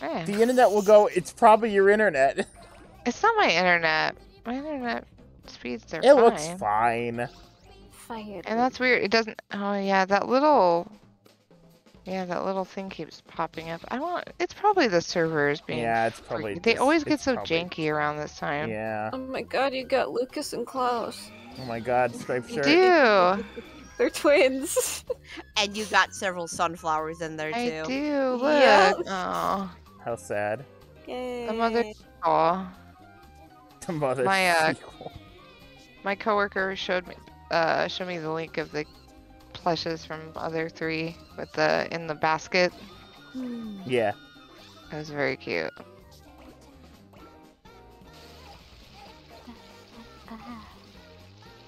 Yeah. The internet will go, it's probably your internet. It's not my internet. My internet speeds are It fine. looks fine. Fire. And that's weird. It doesn't. Oh yeah, that little. Yeah, that little thing keeps popping up. I want. It's probably the servers being. Yeah, it's freaky. probably. They just- always get so probably- janky around this time. Yeah. Oh my god, you got Lucas and Klaus. Oh my god, striped You shirt. do. They're twins. And you got several sunflowers in there too. I too. do. Look. Yep. Oh. How sad. Yay. The mother. Oh. The mother. My, uh. My coworker showed me. Uh, showed me the link of the plushes from other three with the in the basket. Yeah. It was very cute.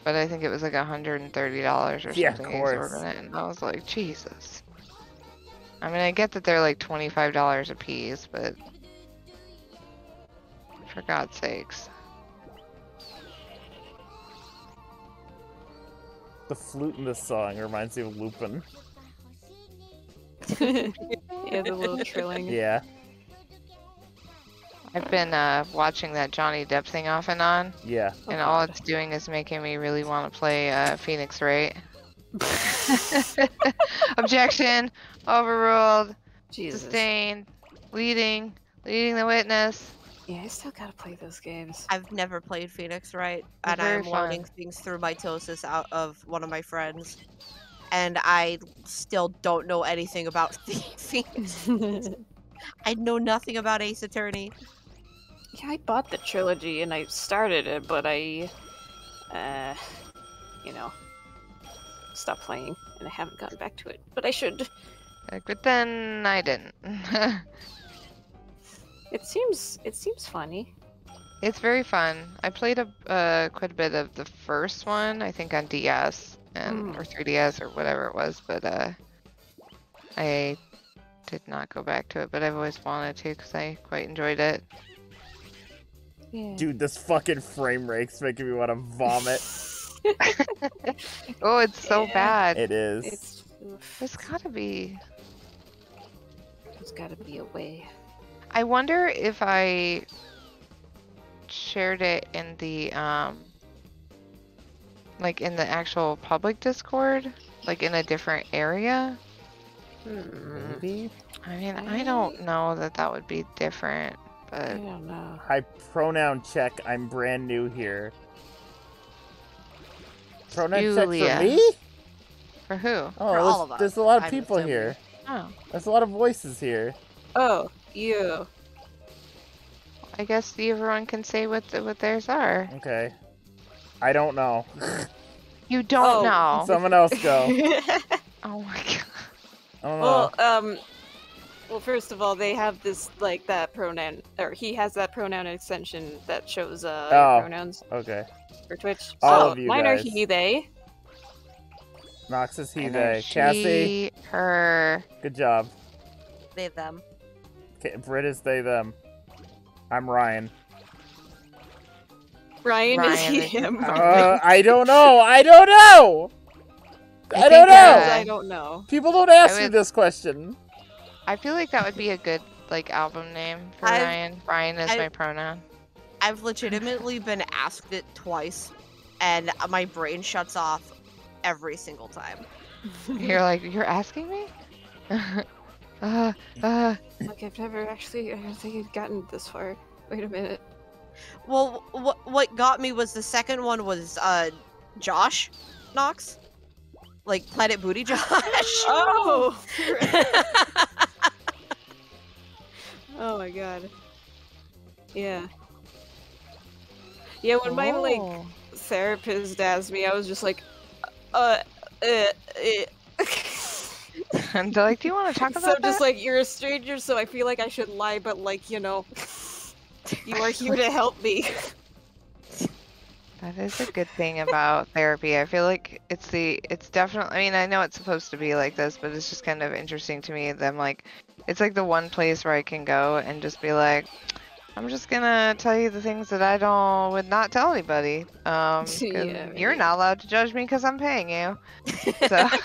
But I think it was like $130 or something. Yeah, of something course. And I was like, Jesus. I mean, I get that they're like $25 a piece, but for God's sakes. The flute in this song reminds me of Lupin. yeah, the little trilling. Yeah. I've been uh, watching that Johnny Depp thing off and on, Yeah. And all it's doing is making me really want to play uh, Phoenix Wright. Objection! Overruled. Jesus. Sustained. Leading. Leading the witness. Yeah, I still gotta play those games. I've never played Phoenix Wright, They're and I'm learning things through mitosis out of one of my friends. And I still don't know anything about Phoenix. I know nothing about Ace Attorney. Yeah, I bought the trilogy and I started it, but I, uh, you know, stopped playing and I haven't gotten back to it. But I should. Like, but then I didn't. It seems it seems funny. it's very fun. I played a uh, quite a bit of the first one, I think on DS and Mm. or 3DS or whatever it was, but uh, I did not go back to it. But I've always wanted to because I quite enjoyed it. Yeah. Dude, this fucking frame rate's making me want to vomit. Oh, it's so Yeah. bad. It is. It's, There's gotta be. there's gotta be a way. I wonder if I shared it in the um like in the actual public Discord, like in a different area. Hmm, Maybe. I mean, I don't know that that would be different, I don't know. Hi, pronoun check. I'm brand new here. Pronoun Julia. check for me? for who? Oh, For there's, all of us, there's a lot of I'm people assuming. here. Oh, There's a lot of voices here. Oh, you. I guess the everyone can say what the, what theirs are. Okay. I don't know. You don't Oh. know. Someone else go. oh my god. I don't know. well, um, well, first of all, they have this like that pronoun, or he has that pronoun extension that shows uh Oh. pronouns okay. for Twitch. All so of you mine guys. are he, they. Nox is he, I know they. Cassie, her. good job. They them. K- Brit is they, them. I'm Ryan. Ryan, is he, is- him. Uh, I don't know. I don't know. I, I don't think, know. uh, I don't know. People don't ask me this question. I feel like that would be a good like album name for I've- Ryan. Ryan is I- my pronoun. I've legitimately been asked it twice, and my brain shuts off every single time. You're like, you're asking me? uh, uh, Like I've never actually, I don't think I've gotten this far. Wait a minute. Well, what what got me was the second one was uh, Josh Knox, like Planet Booty Josh. Oh. Oh my god. Yeah. Yeah, when my like oh. therapist asked me, I was just like, uh, uh, uh. And they're like, do you want to talk about so just like you're a stranger, so I feel like I should lie, but like you know, you are here to help me. That is a good thing about therapy. I feel like it's the it's definitely I mean, I know it's supposed to be like this, but it's just kind of interesting to me them like it's like the one place where I can go and just be like I'm just gonna tell you the things that I don't would not tell anybody. Um, 'cause Yeah, you're not allowed to judge me because I'm paying you. So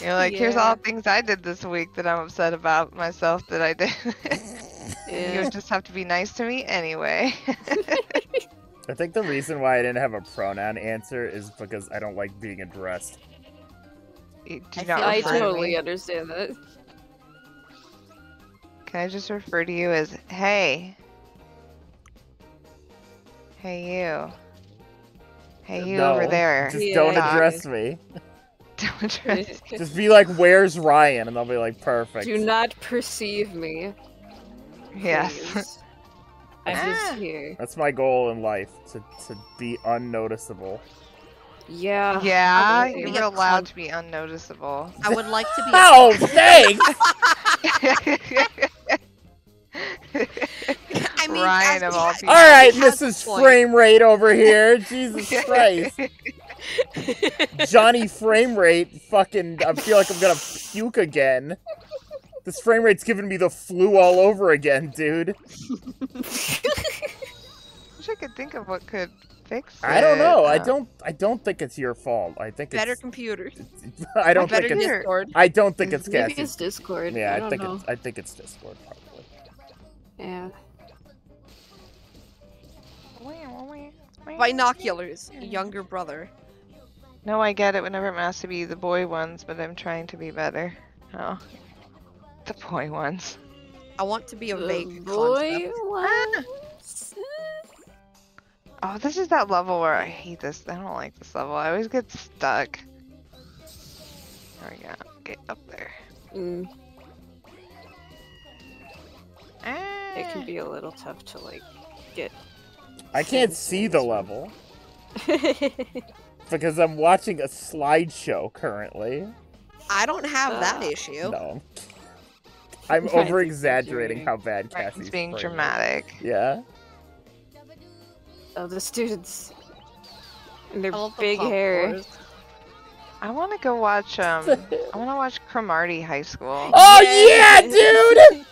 you're like, here's all the things I did this week that I'm upset about myself that I did. you just have to be nice to me anyway. I think the reason why I didn't have a pronoun answer is because I don't like being addressed. You do I not I refer to totally me. understand that. Can I just refer to you as hey? Hey you. Hey you over there. Just Yeah, don't yeah. address me. Don't address- me. Just be like, "Where's Ryan?" and they'll be like, "Perfect." Do not perceive me. yes. I'm Ah. just here. That's my goal in life to to be unnoticeable. Yeah. Yeah, would be you're allowed to be unnoticeable. I would like to be. Oh, thanks. I mean, Ryan of all people. All right, he has Mrs. point. Frame Rate over here. Jesus Christ, Johnny Frame Rate. Fucking, I feel like I'm gonna puke again. This frame rate's giving me the flu all over again, dude. I Wish I could think of what could fix it. I don't know. I don't. I don't think it's your fault. I think better it's. computers. I don't better think it's. Discord. I don't think it's Maybe Cassie. it's Discord. Yeah, I, I, think know. it's. I think it's Discord probably. Yeah. Binoculars. Younger brother. No, I get it whenever it has to be the boy ones, but I'm trying to be better. Oh. The boy ones. I want to be a The vague boy concept. ones? Oh, this is that level where I hate this. I don't like this level. I always get stuck. There we go. Get up there. Mm, Ah. it can be a little tough to like get. I can't see the level because I'm watching a slideshow currently. I don't have that Ah. issue. No. I'm Ryan's over exaggerating exaggerating. how bad Ryan's Cassie's being frame rate- dramatic. Yeah. Oh, the students and their I love the big hair. cores. I want to go watch. Um, I want to watch Cromartie High School. Oh Yay. yeah, dude!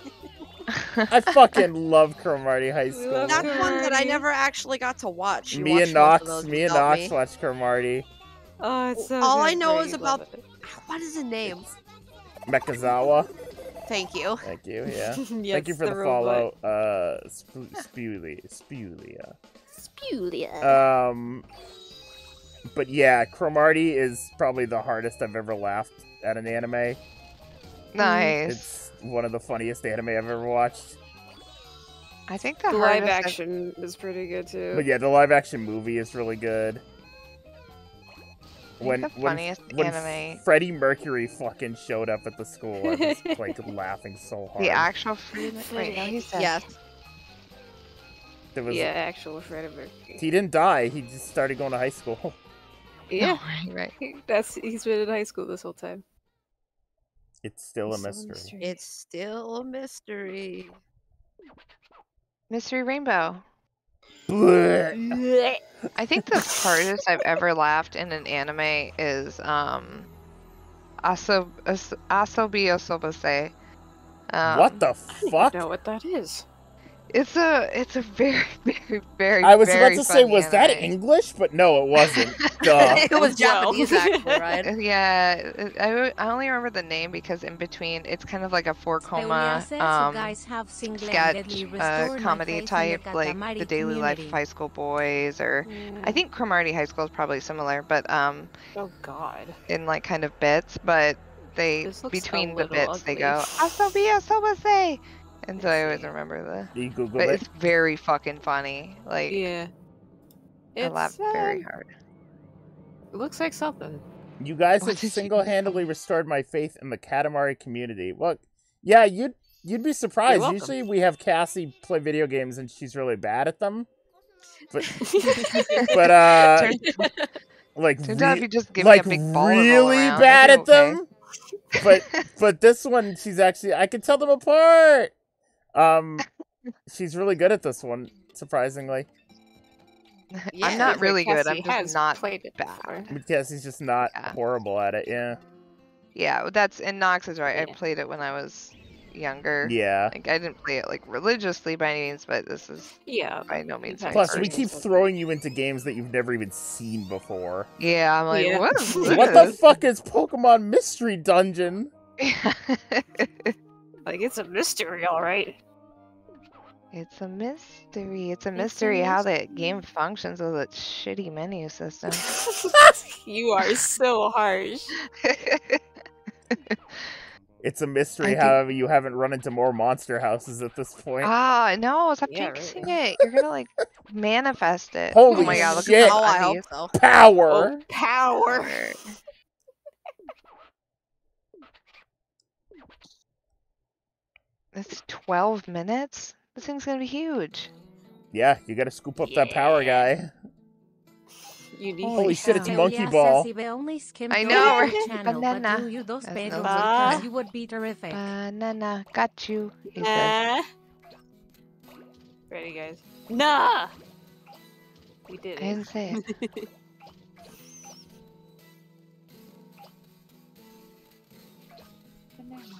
I fucking love Cromartie High School. love That's one that I never actually got to watch. You me watched and Knox, me and Knox me. watched Cromartie. Oh, it's so All good, I know is about- it. What is the name? Mechazawa. Thank you. Thank you. Yeah. Yes, Thank you for the, robot. follow, uh, Sp- Spulia. Spulia. Spulia. Um, but yeah, Cromartie is probably the hardest I've ever laughed at an anime. Nice. It's one of the funniest anime I've ever watched. I think the The live hardest I've- action is pretty good too. But yeah, the live action movie is really good. When the when, funniest when anime- Freddie Mercury fucking showed up at the school, I was like laughing so hard. The actual Freddie Mercury. Wait, no. Yes. There was, yeah, actual Freddie Mercury. He didn't die. He just started going to high school. Yeah, No, right, right. that's he's been in high school this whole time. It's still a Still a mystery. It's still a mystery. Mystery Rainbow. Blech. I think the hardest I've ever laughed in an anime is um Aso As- Asobi Asobase. Um, what the fuck? I don't know what that is. It's a it's a very very very I was about to say, funny was that. English? But no, it wasn't. Duh. it was Well. Japanese, actually, right? Yeah, I, I only remember the name because in between it's kind of like a four koma um sketch uh, comedy type like the daily life of high school boys or I think Cromartie High School is probably similar but um Oh God. in like kind of bits but they This looks a between the little bits they go asobi asobase and so I always remember the You Google but it. it's very fucking funny like Yeah. I laughed very uh, hard It looks like something. You guys What have single-handedly restored my faith in the Katamari community. Look, yeah, you'd you'd be surprised. welcome. Usually we have Cassie play video games and she's really bad at them. But but uh, like turns out if re- you just give like me a big ball really around, bad I'd at okay. them. But but this one, she's actually I can tell them apart. Um, she's really good at this one, surprisingly. Yeah, I'm not Like, really good. Cassie I'm just has not played it bad. before. But Cassie's just not Yeah. horrible at it. Yeah, Yeah, that's and Knox is right. I played it when I was younger. yeah. Like I didn't play it like religiously by any means, but this is Yeah. by no means. my Plus, we keep throwing you into games that you've never even seen before. Yeah, I'm like, Yeah. what is this? What the fuck is Pokemon Mystery Dungeon? Like it's a mystery, all right. It's a mystery. It's a mystery how that game functions with its shitty menu system. you are so harsh. It's a mystery I do- how you haven't run into more monster houses at this point. Ah, no, stop Yeah, jinxing right. it. You're gonna like manifest it. Holy oh my god, look shit. at Oh, that I hope so. Power! Oh, power. That's 12 minutes? This thing's gonna be huge. Yeah, you gotta scoop up that power guy. You need Holy shit, it's cow. Monkey Ball. I know, right? Banana. You those That's pedals no Ah. because you would be terrific. Banana, got you. He. Nah. Ready, guys? Nah. We did I didn't say it.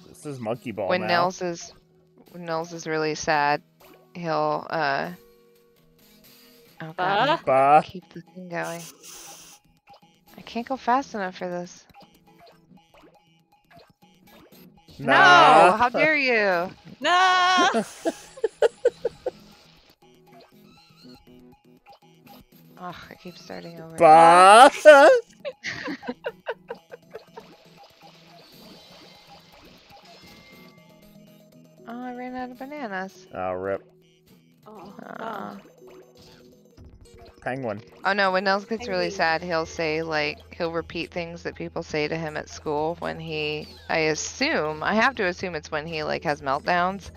This is Monkey Ball when now. Nils is when Nils is really sad, he'll uh oh god? Bah. keep the thing going. I can't go fast enough for this. No, how dare you? no! Ugh, I keep starting over. Bah. Oh, I ran out of bananas. oh, rip. Oh, Aw. Penguin. Oh no, when Nils gets really sad, he'll say like he'll repeat things that people say to him at school when he I assume I have to assume it's when he like has meltdowns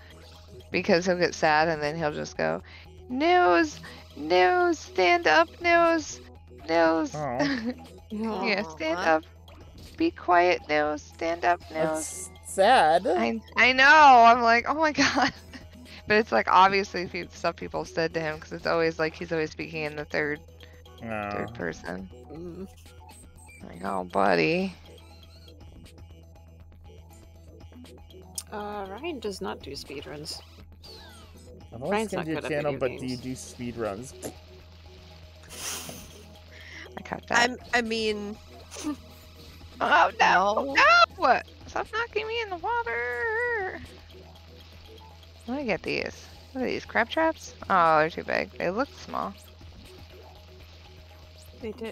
because he'll get sad and then he'll just go News News stand up News News Oh. Yeah, stand up Be quiet News stand up News That's sad. I I know I'm like oh my god but it's like obviously pe- stuff people said to him because it's always like he's always speaking in the third Oh. third person Mm. Like, oh, buddy. Uh, Ryan does not do speedruns. I've always Ryan's skimmed not your good channel, video but do you do speed runs? I caught that. I'm, I mean, Oh, no. No! What stop knocking me in the water! Let me get these. What are these? Crab traps? Oh, they're too big. They look small. They do.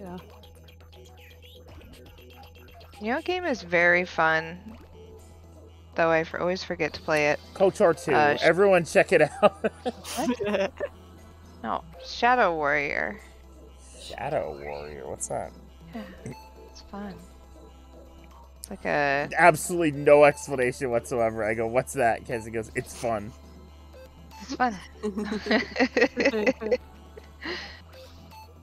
You know, what game is very fun. Though I for- always forget to play it. KOTOR 2. Uh, Everyone check it out. No, Shadow Warrior. Shadow Warrior. What's that? Yeah, It's fun. It's like a Absolutely no explanation whatsoever. I go, what's that? Cassie goes, it's fun. It's fun.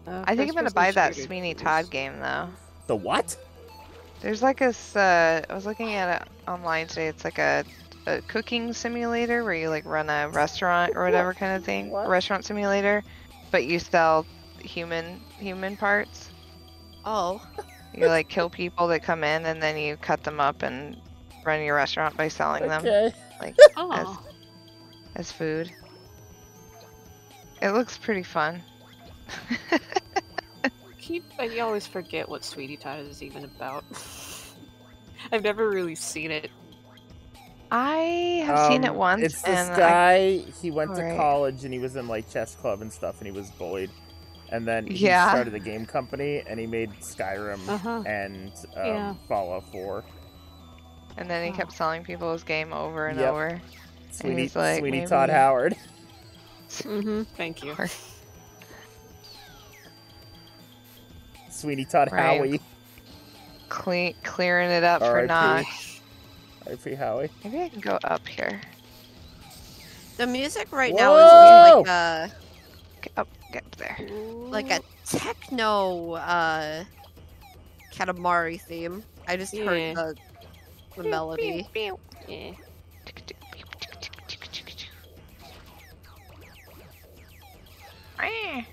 Uh, I think I'm gonna buy that Sweeney. Todd game though. The what? There's like a, s- uh, I was looking at it online today. It's like a, a cooking simulator where you like run a restaurant or whatever kind of thing. What? Restaurant simulator, but you sell human human parts. Oh, You like kill people that come in and then you cut them up and run your restaurant by selling them Okay. Oh, as food. It looks pretty fun. keep. I always forget what Sweeney Todd is even about. I've never really seen it. I have seen it Um, once It's this and I, guy. He went to Alright. college and he was in like chess club and stuff, and he was bullied. And then he Yeah. started a game company, and he made Skyrim Uh-huh. and um, Yeah. Fallout 4. and then he kept selling people his game over and Yep. over. Sweeney, he's like, Sweeney Todd Howard. Mm-hmm. Thank you. Sweeney Todd Right. Howie. Cle- clearing it up for R.I.P. Nox. R.I.P. Howie. Maybe I can go up here. the music right now is Whoa! like a Get up, get up there. like a techno uh Katamari theme. I just Yeah. heard the the melody. Yeah. Eh.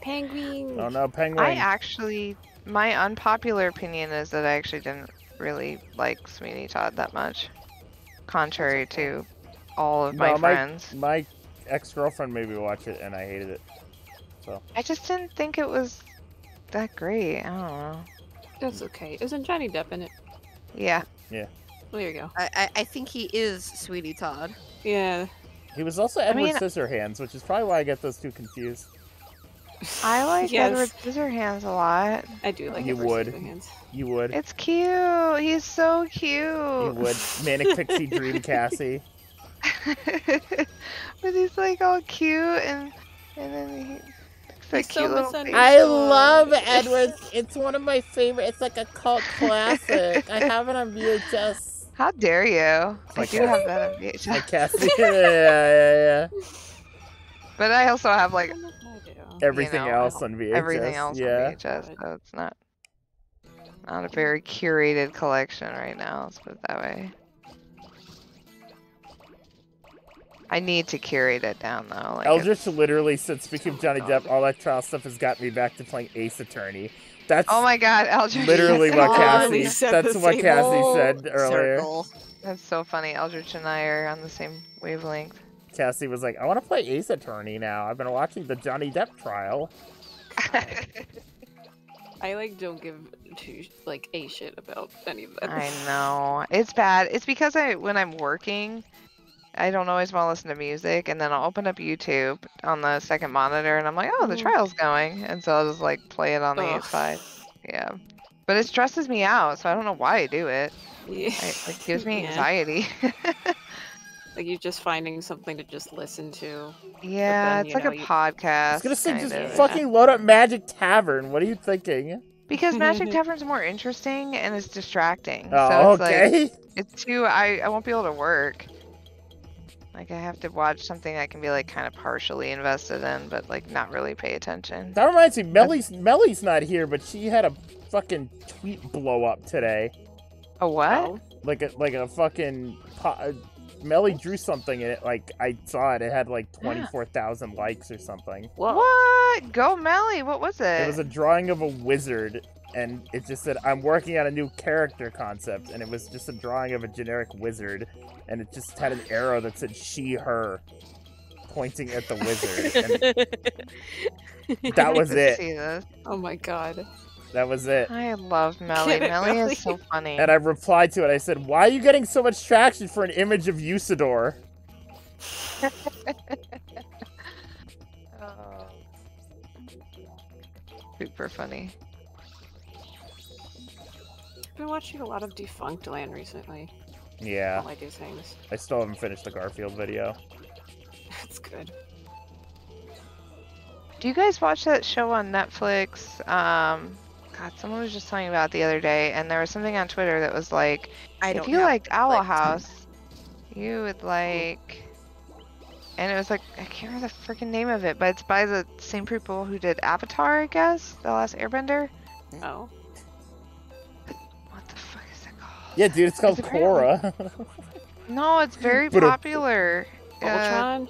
Penguin. Oh no, Penguin. I actually, my unpopular opinion is that I actually didn't really like Sweeney Todd that much, contrary to all of my No, my- friends. My ex girlfriend made me watch it, and I hated it. So. I just didn't think it was that great. I don't know. That's okay. Isn't Johnny Depp in it? Yeah. Yeah, Well, there you go. I, I I think he is Sweeney Todd. Yeah. He was also Edward mean- Scissorhands, which is probably why I get those two confused. I like Yes. Edward Scissorhands a lot. I do like You Edward would. Scissorhands. You would. It's cute. He's so cute. You would. Manic Pixie Dream Cassie. but he's like all cute and and then he looks like so cute little I love Edward. It's one of my favorite. It's like a cult classic. I have it on VHS. How dare you? I Like do that. have that on VHS. Like Cassie. yeah, yeah, yeah. But I also have like I do. Everything know, else on VHS. everything else yeah. on VHS, so it's not not a very curated collection right now. Let's put it that way. I need to curate it down though. Like Eldritch literally said, speaking of Johnny Depp, all that trial stuff has got me back to playing Ace Attorney. That's Oh my god, Eldritch! literally what so cassie said that's what Cassie said earlier. Circle. That's so funny. Eldritch and I are on the same wavelength. Cassie was like, "I want to play Ace Attorney now. I've been watching the Johnny Depp trial." I like don't give two like a shit about any of that. I know. It's bad. It's because I when I'm working, I don't always want to listen to music and then I'll open up YouTube on the second monitor and I'm like, "Oh, the Mhm. trial's going." And so I'll just like play it on the Ugh. side. Yeah. But it stresses me out, so I don't know why I do it. Yeah. I, it gives me anxiety. Like you're just finding something to just listen to. yeah, then, it's like know, a you- podcast. I was gonna say, kind just of. fucking load up Magic Tavern. What are you thinking? Because Magic Tavern's more interesting and it's distracting. Oh, so it's like okay. It's too. I I won't be able to work. Like I have to watch something I can be like kind of partially invested in, but like not really pay attention. that reminds me, Melly's Melly's not here, but she had a fucking tweet blow up today. A what? Oh, Like a like a fucking. Po- uh, Melly drew something and it like I saw it. It had like twenty four thousand likes or something. Whoa. What? Go Melly! What was it? It was a drawing of a wizard, and it just said, "I'm working on a new character concept," and it was just a drawing of a generic wizard, and it just had an arrow that said "she, her," pointing at the wizard. And that was it. Oh my god. That was it. I love Melly. Melly Melly. is so funny. And I replied to it. I said, "Why are you getting so much traction for an image of Usidore?" Oh. Super funny. I've been watching a lot of Defunctland recently Yeah, while I do things. I still haven't finished the Garfield video. That's good. Do you guys watch that show on Netflix? Um, God, someone was just telling me about it the other day, and there was something on Twitter that was like, I if don't you have liked Owl Netflix. House, you would like. And it was like I can't remember the freaking name of it, but it's by the same people who did Avatar, I guess, The Last Airbender. Oh. Yeah, dude, it's called It's apparently- Korra. No, it's very But a- popular. Uh,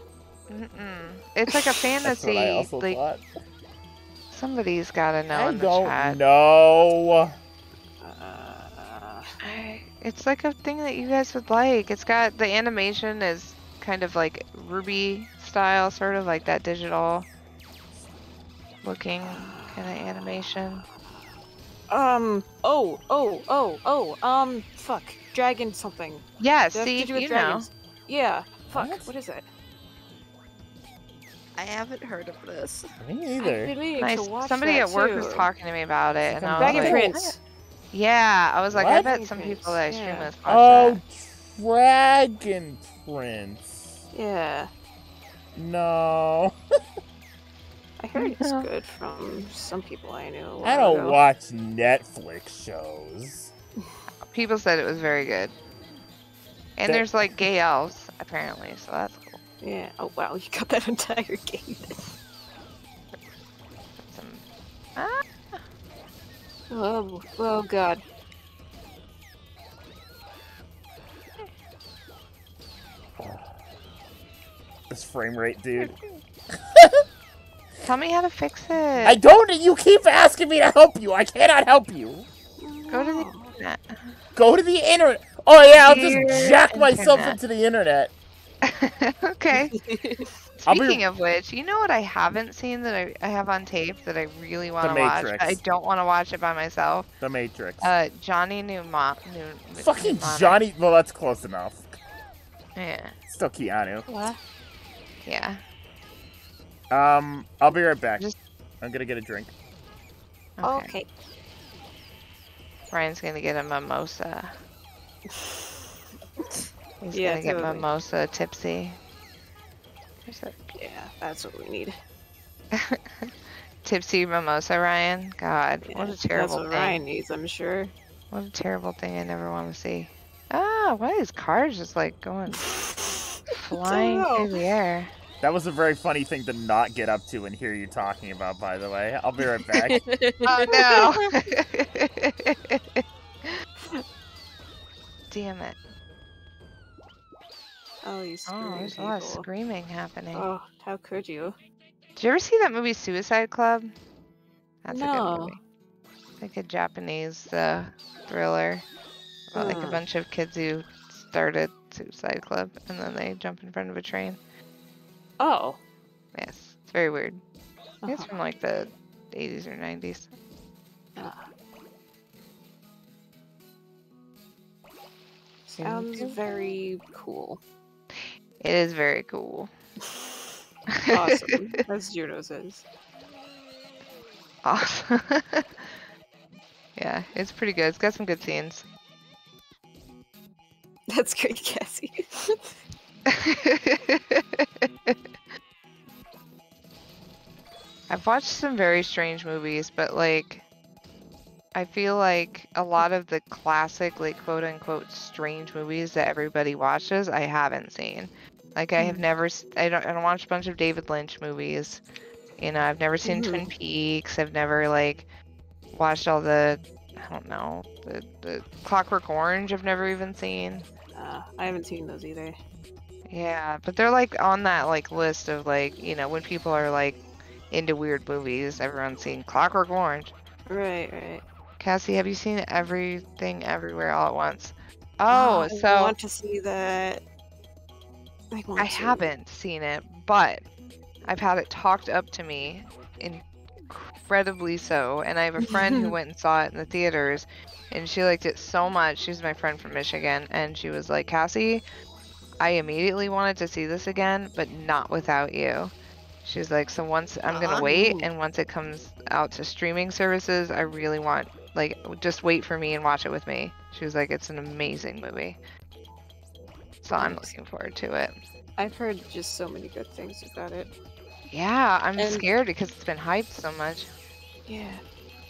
mm-mm. It's like a That's fantasy. what I also like thought. somebody's gotta know I in the don't chat. know. Uh, I- It's like a thing that you guys would like. It's got the animation is kind of like RWBY style, sort of like that digital looking kind of animation. Um. Oh. Oh. Oh. Oh. Um. Fuck. Dragon something. Yeah, They see, do with you know. Yeah. Fuck. What? what is it? I haven't heard of this. Me I've neither. been meaning Nice. Somebody at work was talking to me about it, and Some I was Dragon like, Prince. "Yeah." I was like, "I What? bet some people that I stream Yeah. with Oh, that." Dragon Prince. Yeah. No. I heard it's good from some people I knew. I don't ago. watch Netflix shows. People said it was very good. And That- there's like gay elves apparently, so that's cool. Yeah. Oh wow, you got that entire game. Some... Ah, Oh. Oh god. This frame rate, dude. tell me how to fix it. I don't. You keep asking me to help you. I cannot help you. Go to the internet. Go to the internet. Oh yeah, I'll just Dear jack myself internet. into the internet. okay. I'll be- Speaking of which, you know what I haven't seen that I, I have on tape that I really want to watch? Matrix. I don't want to watch it by myself. The Matrix. Uh, Johnny Mnemonic. New, Fucking Mnemonic. Johnny. Well, that's close enough. Yeah. Still Keanu. What? Yeah. Um, I'll be right back. Just- I'm gonna get a drink. Okay. Okay. Ryan's gonna get a mimosa. He's Yeah, gonna get totally. mimosa tipsy. Yeah, that's what we need. tipsy mimosa, Ryan. God, what a terrible That's what thing. Ryan needs, I'm sure. What a terrible thing I never want to see. Ah, why is cars just like going flying know. through the air? That was a very funny thing to not get up to and hear you talking about. By the way, I'll be right back. Oh no! Damn it. Oh, you Oh, screwing there's a lot of screaming happening. Oh, how could you? Did you ever see that movie Suicide Club? That's a No. good movie. Like a Japanese uh, thriller about like a Hmm. bunch of kids who started Suicide Club and then they jump in front of a train. Oh. Yes, it's very weird. I think It's from like the 80s or 90s. Ah. Sounds very cool. It is very cool. Awesome, as Juno says. awesome. yeah, it's pretty good. It's got some good scenes. That's great, Cassie. I've watched some very strange movies, but like I feel like a lot of the classic like quote unquote strange movies that everybody watches, I haven't seen. Like I have never s- I don't I don't watch a bunch of David Lynch movies. You know, I've never seen Twin Peaks. I've never like watched all the I don't know, the, the Clockwork Orange I've never even seen. Uh, I haven't seen those either. Yeah, but they're like on that like list of like, you know, when people are like into weird movies, everyone's seen Clockwork Orange. Right, right. Cassie, have you seen everything everywhere all at once? Oh, oh I so I want to see that. I, I haven't seen it, but I've had it talked up to me incredibly so, and I have a friend who went and saw it in the theaters and she liked it so much. She's my friend from Michigan and she was like, "Cassie, I immediately wanted to see this again, but not without you. She was like, so once I'm gonna wait, oh. and once it comes out to streaming services, I really want like just wait for me and watch it with me. She was like, it's an amazing movie. So I'm looking forward to it. I've heard just so many good things about it. Yeah, I'm And- scared because it's been hyped so much. Yeah.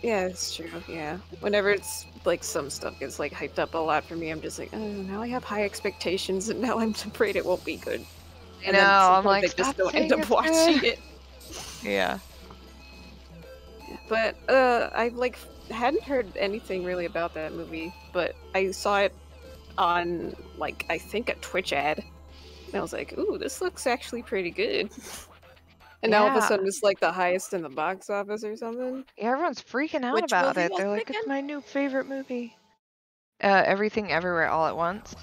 Yeah, it's true. Yeah. Whenever it's like some stuff gets like hyped up a lot for me, I'm just like, oh, now I have high expectations, and now I'm afraid it won't be good. I And know. then I'm like, I just don't end up watching good." it. Yeah. But uh, I like hadn't heard anything really about that movie, but I saw it on like I think a Twitch ad, and I was like, "Ooh, this looks actually pretty good." And now all of a sudden it's like the highest in the box office or something. Yeah, everyone's freaking out Which about it. They're it like, it's my new favorite movie. Uh, Everything Everywhere All at Once.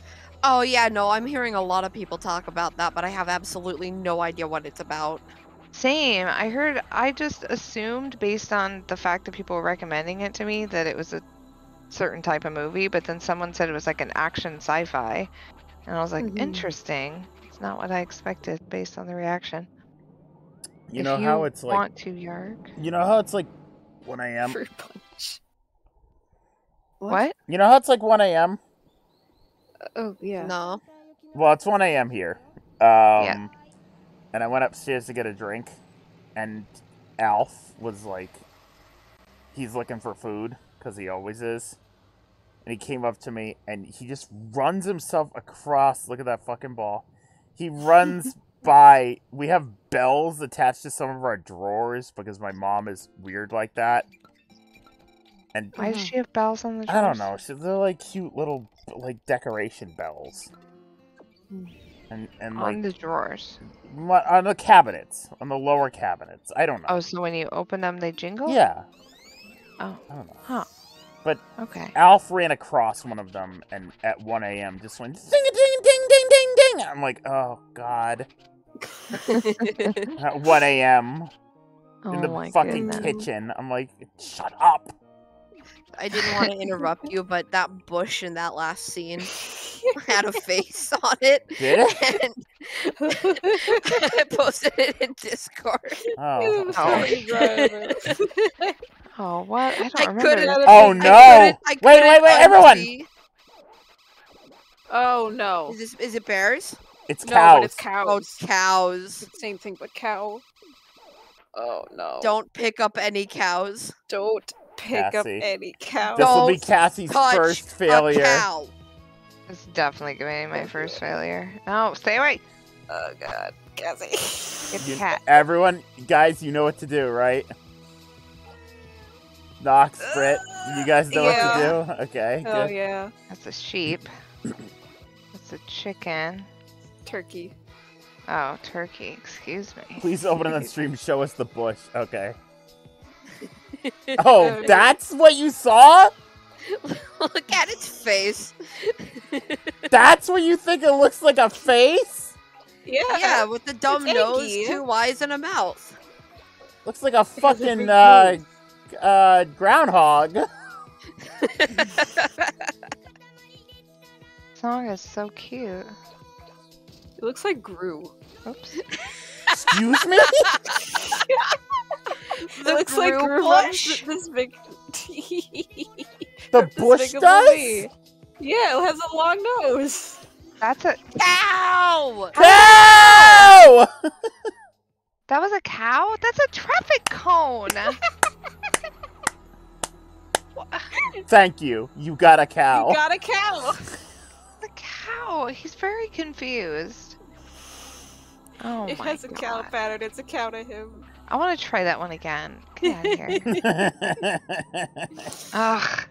Oh yeah, no, I'm hearing a lot of people talk about that, but I have absolutely no idea what it's about. Same. I heard, I just assumed based on the fact that people were recommending it to me that it was a certain type of movie, but then someone said it was like an action sci fi. And I was like, Mhm. interesting. It's not what I expected based on the reaction. You If know how it's like. want to, Yarg. You know how it's like 1 a.m. Fruit punch. What? You know how it's like 1 a.m. Oh yeah. No. Well, it's 1 a.m. here. Um, And I went upstairs to get a drink, and Alf was like, he's looking for food, because he always is. And he came up to me, and he just runs himself across. Look at that fucking ball. He runs by. We have bells attached to some of our drawers because my mom is weird like that. And Why does she have bells on the I don't know. so They're like cute little like decoration bells. Hmm. And and On like the drawers. on the cabinets, on the lower cabinets. I don't know. Oh, so when you open them, they jingle? yeah. Oh, I don't know. huh. But Okay. Alf ran across one of them and at 1 a.m. just went ding a ding ding ding ding ding. I'm like, oh god. At 1 a.m. Oh in the fucking goodness. kitchen. I'm like, shut up. I didn't want to interrupt you, but that bush in that last scene had a face on it. Did it? And I posted it in Discord. Oh. Oh. Oh, what? I don't I remember. couldn't. this. Oh I no! couldn't- I Wait, wait, couldn't wait, everyone! oh no. Is this is it bears? It's No, cows. but it's cows. Oh, it's cows. Same thing, but cow. Oh no. Don't pick up any cows. don't pick up any cows. This will be Cassie's touch first A failure. cow. It's definitely gonna be my first failure. No, stay away. Oh god, Cassie. Get the You- cat. everyone, guys, you know what to do, right? Knox, Britt, uh, you guys know what to do? Okay, Oh good. yeah, That's a sheep. That's a chicken. Turkey. Oh, turkey. Excuse me. Please open it on stream, show us the bush. Okay. Oh, that's what you saw? Look at its face. That's what you think it looks like a face? Yeah. yeah, with the dumb It's nose, eggy. two eyes, and a mouth. Looks like a fucking uh, uh, groundhog. Song is so cute. It looks like Gru. Oops. Excuse me? it looks like Gru Gru bush? this big. The bush big of a does? bee. Yeah, it has a long nose. That's a. Cow! Cow! That was a cow? That's a traffic cone. Thank you. You got a cow. You got a cow. the cow. He's very confused. Oh it my has a cow pattern. It's a cow to him. I want to try that one again. Get out of here. Ugh.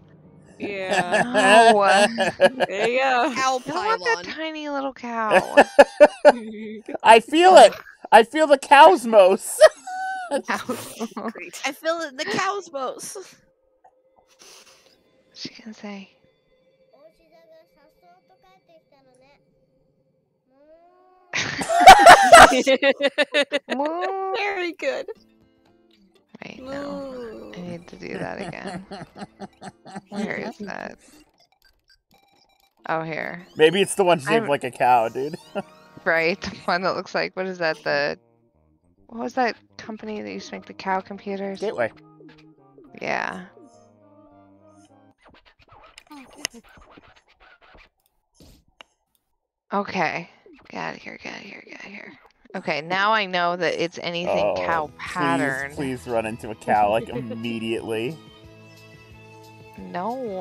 Yeah. No. there you go. Cow I don't want that tiny little cow. I feel it. I feel the cosmos. Great. I feel it in the cosmos. she can say. Very good. Right now, I need to do that again. Where is that? Oh, here. Maybe it's the one shaped I'm... like a cow, dude. right, the one that looks like what is that? The what was that company that used to make the cow computers? Gateway. Yeah. Okay. Get out of here, get out of here, get out of here. Okay, now I know that it's anything Oh, cow pattern. Please please run into a cow like immediately. No.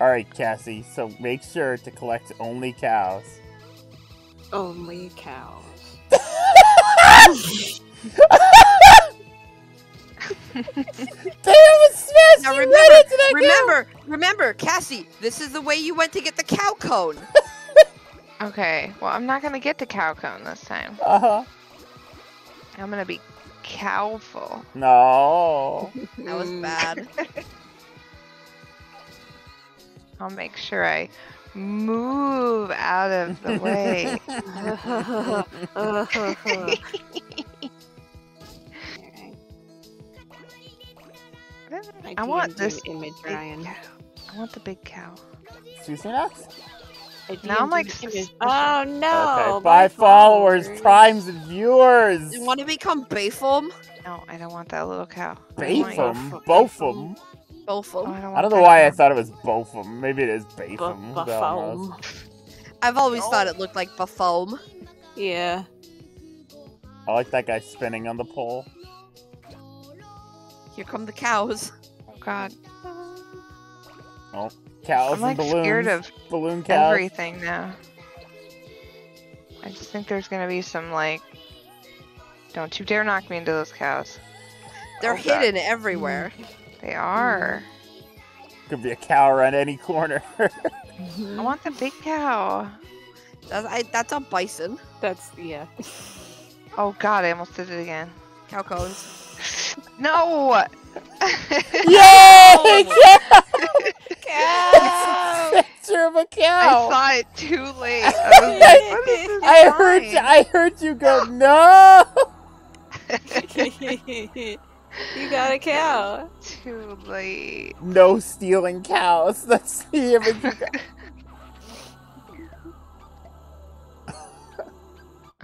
All right, Cassie. So make sure to collect only cows. Only cows. Damn it, Smash! Now you remember, ran into that cow! remember, remember, Cassie, this is the way you went to get the cow cone. Okay, well I'm not gonna get the cow cone this time. Uh huh. I'm gonna be cowful. No. That was bad. I'll make sure I move out of the way. My I want this image, big Ryan. cow. I want the big cow. Excuse me, Max? I Now I'm, like, the image. suspicious. Oh no! okay. my Bye, followers, primes, and viewers. You want to become Bayfom? No, I don't want that little cow. I want you- Botham. Botham. Both Oh. I don't, I don't know that why I thought it was Botham. Maybe it is Batham. Bu- who the hell knows? Buffalo. I've always thought it looked like Bafoam. Yeah. I like that guy spinning on the pole. Here come the cows. Oh God, oh. Cows I'm like and balloons. scared of balloon cows. everything now. I just think there's gonna be some like. Don't you dare knock me into those cows. They're Oh, God. hidden everywhere. Mm-hmm. They are. Could be a cow around any corner. I want the big cow. That's, I, that's a bison. That's yeah. Oh God, I almost did it again. Cow cones. No. Yay! Cow! Picture of a I cow. I saw it too late. I was like, what is this I heard. You, I heard you go. No. you got a cow. Too late. No stealing cows. That's the image. You got.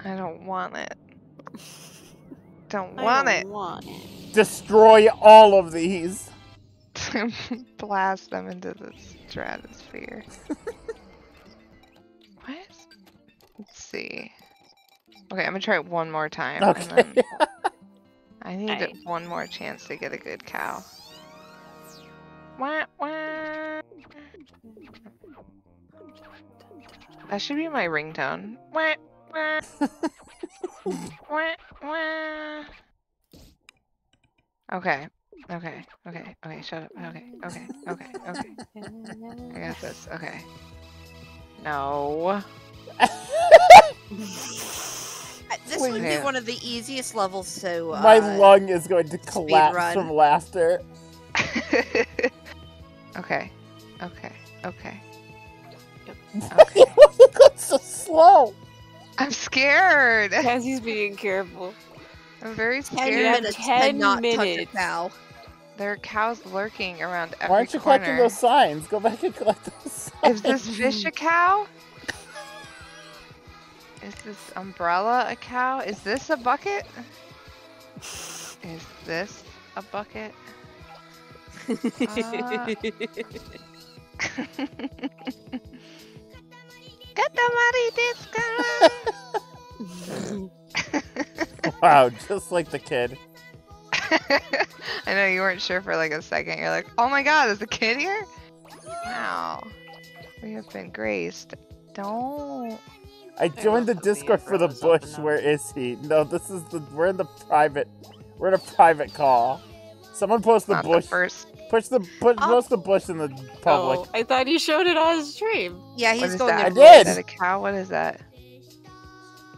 I don't want it. Don't I want don't it. Want it. Destroy all of these. Blast them into the stratosphere. what? Let's see. Okay, I'm gonna try it one more time. Okay. And then I need Okay. one more chance to get a good cow. Wah, wah. That should be my ringtone. Wah, wah. Wah, wah. Okay. Okay. Okay. Okay. Shut up. Okay. Okay. Okay. Okay. I got this. Okay. No. This would be one of the easiest levels to. Uh, My lung is going to collapse run. from laughter. okay. Okay. Okay. you go so slow. I'm scared. Cassie's being careful. I'm very scared. have minutes 10 not touch a minutes. cow. There are cows lurking around every Why aren't you collecting those signs? Go back and collect those signs. Is this fish a cow? Is this umbrella a cow? Is this a bucket? Is this a bucket? Uh, Get the money, disco! wow, just like the kid. I know you weren't sure for like a second. You're like, oh my god, is the kid here? Wow. We have been graced. Don't. I joined the Discord for the bush. Where is he? No, this is the. We're in the private. We're in a private call. Someone post the not bush. the first. Push the put Oh. post the bush in the public. Oh, I thought you showed it on stream. Yeah, he's is going that? in I did. Is that a cow? What is that?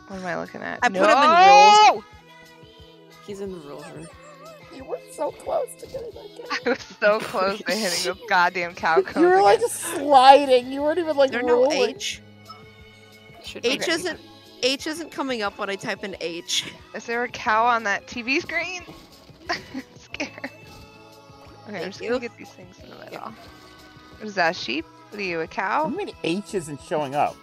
What am I looking at? I put no! him in rules. He's in the rules room. You were so close to getting that. cow. I was so close to hitting the goddamn cow cones. You were like again. sliding. You weren't even like There no rolling. H. Should H be- isn't. H isn't coming up when I type in H. Is there a cow on that TV screen? scared. Okay, I'm just you. gonna get these things in the middle. What is that, a sheep? What are you, a cow? do you mean H isn't showing up?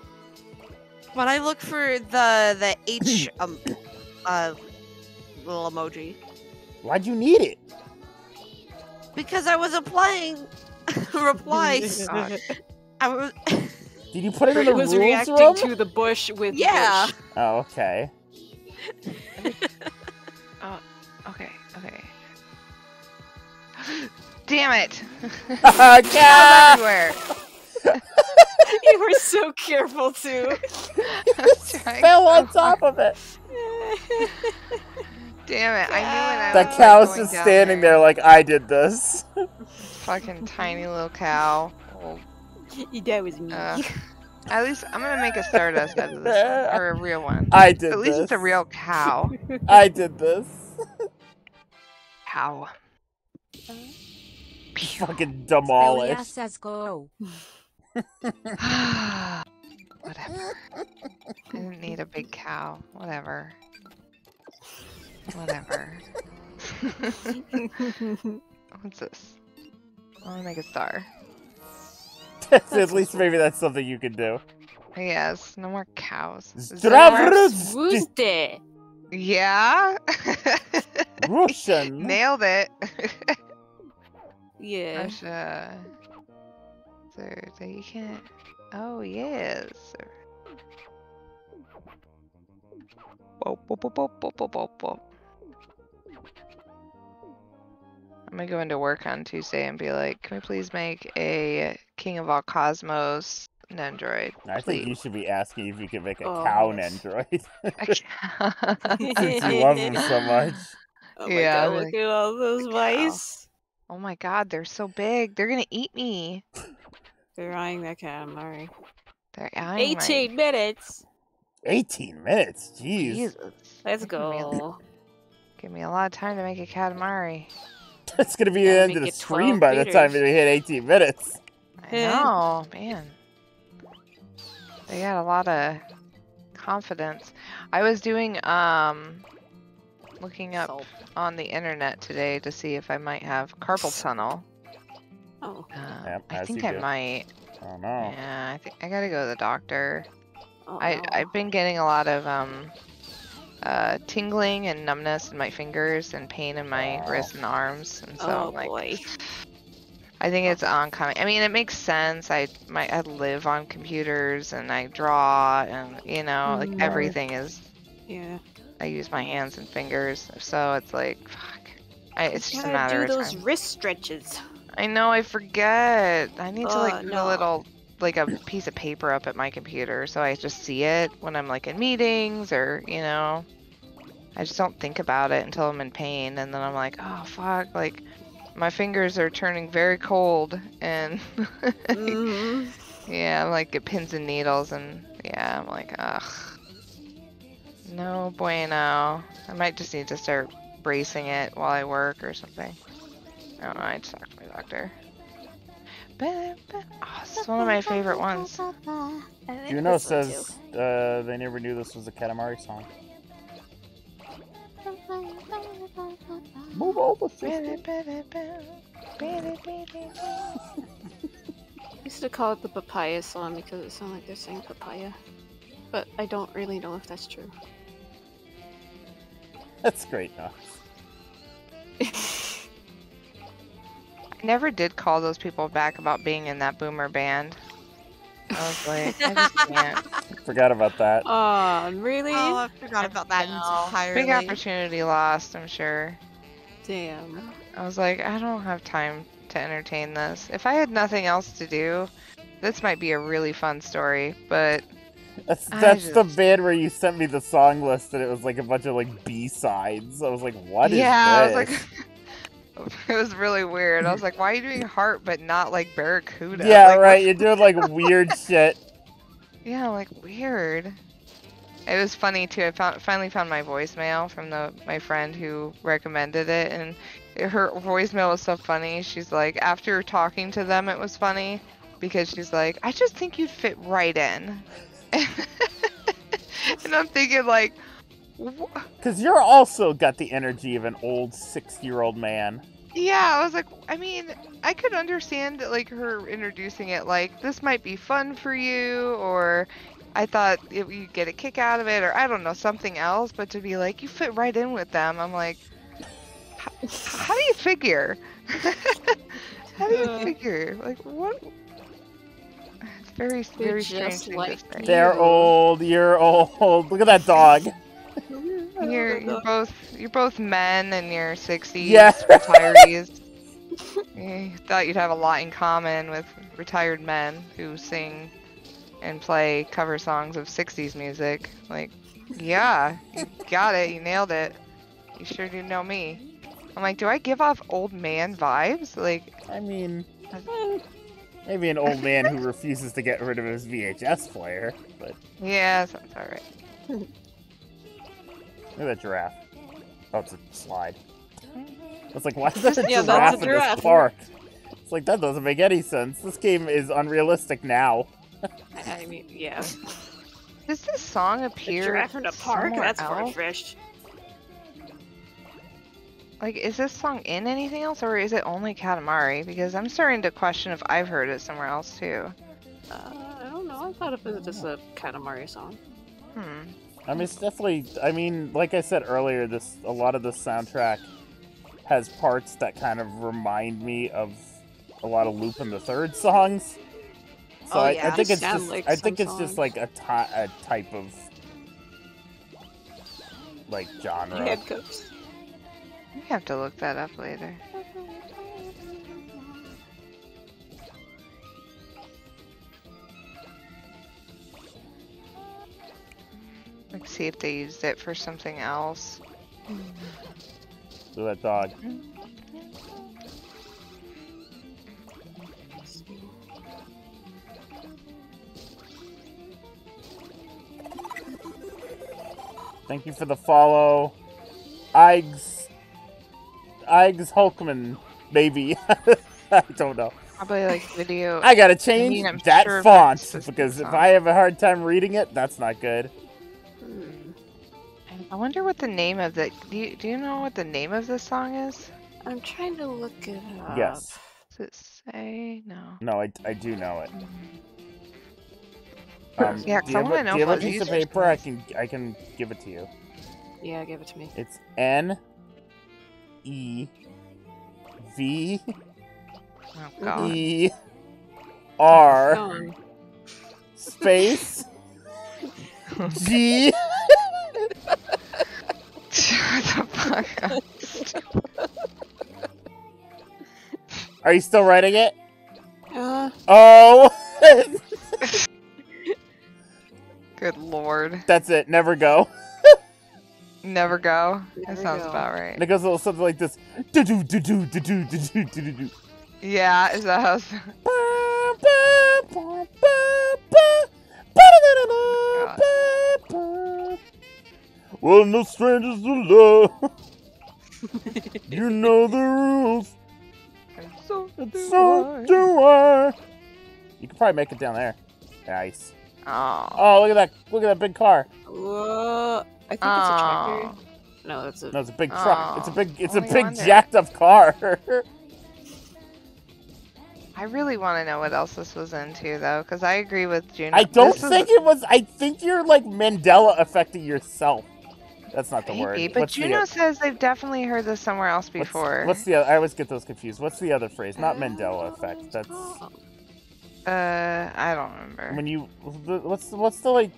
When I look for the the H um uh little emoji Why'd you need it? because I was applying replies. God. I was Did you put it in Brit the was rules reacting room? to the bush with yeah. bush. Oh, okay. Okay, Damn it! Cows Cows everywhere. you were so careful too. I was fell on hard. top of it. Damn it! I knew when I The was like, cow's going just down standing there like I did this. Fucking tiny little cow. Oh, that was me. uh, at least I'm gonna make a Stardust out of this one, or a real one. I did At least this. it's a real cow. I did this. Cow. Fucking demolish. demolished. says go. Whatever. I didn't need a big cow. Whatever. Whatever. What's this? I want to make a star. At least maybe that's something you can do. Yes, no more cows. Is more- Zdravrusti- Who's there? Yeah. Russian. Nailed it. Yeah. Russia. Sir, so you can't. Oh yes. I'm gonna go into work on Tuesday and be like, can we please make a King of All Cosmos Nendoroid? I think you should be asking if you can make a Oh. cow Nendoroid. A Since you love him so much. Oh my Yeah, god, like, look at all those cow. mice. Oh my god, they're so big. They're gonna eat me. They're eyeing that calamari. They're eyeing my- 18 minutes. 18 minutes. Jeez. Jesus. Let's go. Give me a lot of time to make a Katamari. That's gonna be the end of the it stream 12 by the time meters. we hit 18 minutes. I Eh. know, man. They got a lot of confidence. I was doing um looking up Salt. on the internet today to see if I might have carpal tunnel. Oh. Uh, Yep, I as think I do. might. Oh no. Yeah, I think I gotta go to the doctor. oh I no. I've been getting a lot of um uh tingling and numbness in my fingers and pain in my Wow. wrists and arms, and so oh I'm like, boy. I think it's oncoming. I mean, it makes sense. I my I live on computers and I draw and you know, like Mhm. everything is. Yeah. I use my hands and fingers, so it's like, fuck. I, it's just a matter do those wrist stretches. I know. I forget. I need to Oh, like put a no. little like a piece of paper up at my computer so I just see it when I'm like in meetings or you know. I just don't think about it until I'm in pain, and then I'm like, oh fuck, like my fingers are turning very cold, and Mhm. yeah, I'm like get pins and needles, and yeah, I'm like, ugh, no bueno. I might just need to start bracing it while I work or something. I don't know. I just talked to my doctor. But, but oh, this is one of my favorite ones. I like Juno this one, too. says uh, they never knew this was a Katamari song. Move over, sister. I used to call it the papaya song because it sounded like they're saying papaya. But I don't really know if that's true. That's great, no. I never did call those people back about being in that boomer band. I was like, I just can't. Forgot about that. Aw, really? Oh, I forgot about that entirely. Big opportunity lost, I'm sure. Damn. I was like, I don't have time to entertain this. If I had nothing else to do, this might be a really fun story, but That's I that's the band where you sent me the song list and it was like a bunch of like B sides. I was like, what is yeah, I was this? like, it was really weird. I was like, why are you doing Heart but not like Barracuda? yeah, Like, right. You're doing like weird shit. Yeah, like weird. It was funny too. I found finally found my voicemail from the my friend who recommended it, and her voicemail was so funny. She's like, after talking to them, it was funny because she's like, I just think you'd fit right in. and I'm thinking like, Because you're also got the energy of an old six year old man. Yeah, I was like, I mean, I could understand like her introducing it like this might be fun for you, or I thought it, you get a kick out of it, or I don't know something else. But to be like, you fit right in with them, I'm like, "H- how do you figure? how do you figure? Like what? It's very They're very strange like. They're old. You're old. Look at that dog. You're, you're both you're both men in your 60s, Yeah. retirees. you thought you'd have a lot in common with retired men who sing and play cover songs of 60s music. Like, yeah, you got it, you nailed it. You sure do know me. I'm like, do I give off old man vibes? Like, I mean, maybe an old man who refuses to get rid of his VHS player. But yeah, sounds alright. look at that giraffe. Oh, it's a slide. It's like, why is there a Yeah, giraffe that's a in this park? It's like that doesn't make any sense. This game is unrealistic now. I mean, yeah. Does this song A appear giraffe in a park? That's else? far-fetched. Like, is this song in anything else, or is it only Katamari? Because I'm starting to question if I've heard it somewhere else too. Uh, I don't know. I thought it was just a Katamari song. Hmm. I mean, it's definitely. I mean, like I said earlier, this a lot of the soundtrack has parts that kind of remind me of a lot of Lupin the Third songs. So Oh, I, I think it's just. like I think some it's just like a, ty- a type of like genre. Head cups. We have to look that up later. Let's see if they used it for something else. Look at that dog. Thank you for the follow. Eigs. Eigs Hulkman, maybe. I don't know. Probably like video. I gotta change I'm that sure font because if. I have a hard time reading it, that's not good. Hmm. I wonder what the name of the. Do you, do you know what the name of this song is? I'm trying to look it up. Yes. Does it say no? No, I, I do know it. Um, Yeah, do 'cause you I have, wanna know do you have a piece of users paper? I can I can give it to you. Yeah, give it to me. It's N E V Oh god. E R space G. Shut the fuck up. Are you still writing it? Uh, Oh, Good lord. that's it. Never go. Never go. that sounds go. about right. And it goes a little something like this. Do do do do do do do do do do. Yeah, is that how? Well, no strangers to love. you know the rules, And so and do so I. do I. You can probably make it down there. Nice. Oh. Oh, look at that! Look at that big car. whoa. I think it's a tractor. Oh. No, that's a. No, it's a big truck. It's a Oh, big. It's a big wonder. jacked up car. I really want to know what else this was into, though, because I agree with Juno. I don't This is- think it was. I think you're like Mandela affecting yourself. That's not the word. But What's Juno oth- says they've definitely heard this somewhere else before. What's, the? oth- I always get those confused. What's the other phrase? Not Mandela effect. That's Oh, Uh, I don't remember. when you. What's the, what's the like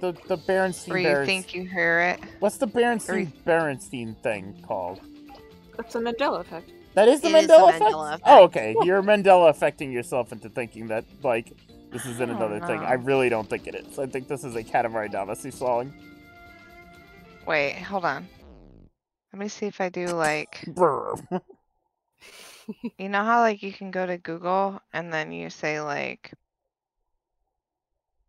the the Berenstein Where you Bears- think you hear it. What's the Berenstein Three. Berenstein thing called? That's a Mandela effect. That is the It is the Mandela effect. Mandela effect. Oh, okay. You're Mandela affecting yourself into thinking that like this is in oh, another don't thing. I really don't think it is. I think this is a Katamari Damacy song. Wait, hold on. Let me see if I do like. You know how like you can go to Google and then you say like.